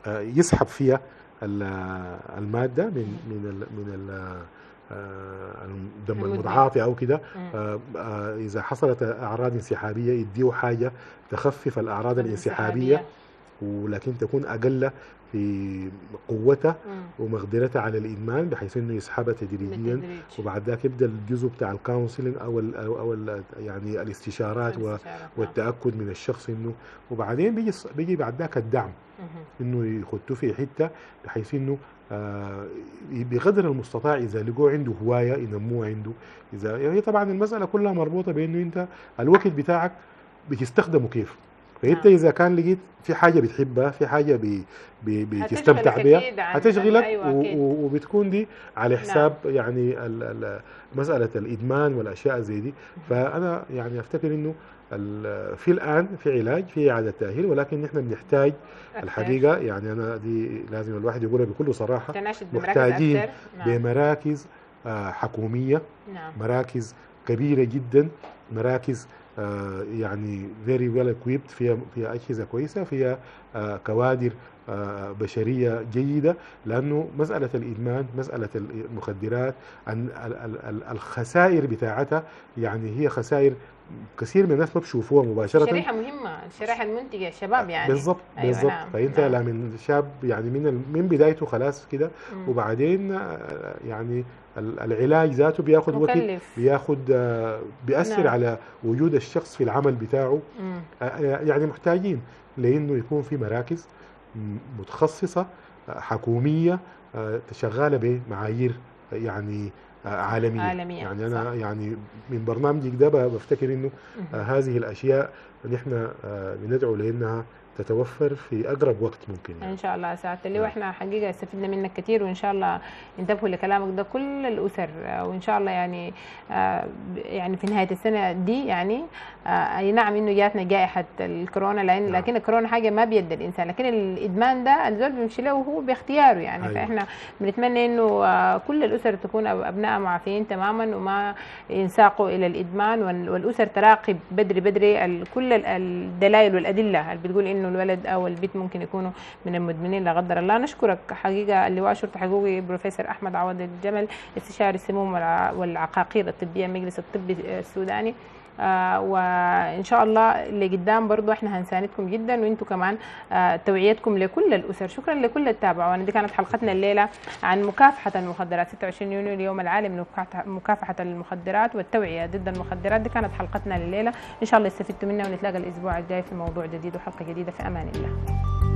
آه، يسحب فيها ال- المادة من من ال من ال الدم المدمن. المتعاطي أو كده. آه، آه، إذا حصلت أعراض انسحابية يديه حاجة تخفف الأعراض الانسحابية ولكن تكون أقل في قوتها. ومقدرتها على الإدمان بحيث إنه يسحبها تدريجيا. وبعد ذاك يبدأ الجزء بتاع الكونسلنج أو ال أو, أو ال يعني الاستشارات الاستشارة. نعم. والتأكد من الشخص إنه وبعدين بيجي بيجي بعد ذاك الدعم. إنه يخطوه في حتة بحيث إنه آه بقدر المستطاع إذا لقوا عنده هواية ينموها عنده. إذا هي طبعا المسألة كلها مربوطة بإنه أنت الوقت بتاعك بتستخدمه كيف. فأنت نعم. إذا كان لقيت في حاجة بتحبها في حاجة بي بي بتستمتع بها هتشغلك أيوة وبتكون دي على حساب يعني ال- ال- مسألة الإدمان والأشياء زي دي. فأنا يعني أفتكر إنه في الآن في علاج في إعادة تأهيل ولكن نحن بنحتاج. الحقيقة يعني أنا دي لازم الواحد يقولها بكل صراحة محتاجين. نعم. بمراكز آه، حكومية نعم مراكز كبيرة جدا مراكز آه، يعني فيري ويل equipped فيها فيها أجهزة كويسة فيها آه، كوادر بشرية جيدة لأنه مسألة الإدمان مسألة المخدرات الخسائر بتاعتها يعني هي خسائر كثير من الناس ما بيشوفوها مباشرة شريحة مهمة الشريحة المنتجة الشباب يعني بالضبط أيوة بالضبط نعم، فأنت نعم. لا من شاب يعني من من بدايته خلاص كده. وبعدين آه، يعني ال- العلاج ذاته بياخد وقت بياخد آه، بيأثر نعم. على وجود الشخص في العمل بتاعه مم. آه، يعني محتاجين لإنه يكون في مراكز متخصصة حكومية شغالة بمعايير يعني عالمية عالمية، يعني أنا صح. يعني من برنامجك ده بفتكر مهم. آه، هذه الأشياء نحن آه، بندعو لأنها تتوفر في أقرب وقت ممكن يعني. إن شاء الله سعاده اللي نعم. وإحنا حقيقة استفدنا منك كثير وإن شاء الله انتبهوا لكلامك ده كل الأسر وإن شاء الله يعني آه، يعني في نهاية السنة دي يعني آه، أي نعم إنه جاتنا جائحة الكورونا لأن نعم. لكن الكورونا حاجة ما بيد الإنسان لكن الإدمان ده الزول بيمشي له وهو باختياره يعني أيوة. فإحنا بنتمنى إنه آه، كل الأسر تكون ابنائها معافين تماما وما ينساقوا إلى الإدمان وال- والأسر تراقب بدري بدري كل ال- الدلائل والأدلة اللي بتقول إنه الولد أو البنت ممكن يكونوا من المدمنين لا قدر الله. نشكرك حقيقة اللواء شرطه حقوقي بروفيسور أحمد عوض الجمل استشاري السموم والع- والعقاقير الطبية المجلس الطبي السوداني. آه، وإن شاء الله اللي قدام برضو إحنا هنساندكم جدا وأنتم كمان آه، توعيتكم لكل الأسر. شكرا لكل اللي تابعونا دي كانت حلقتنا الليلة عن مكافحة المخدرات. 26 يونيو اليوم العالمي لمكافحه المخدرات والتوعية ضد المخدرات. دي كانت حلقتنا الليلة. إن شاء الله استفدتوا منها ونتلاقى الأسبوع الجاي في موضوع جديد وحلقة جديدة. في أمان الله.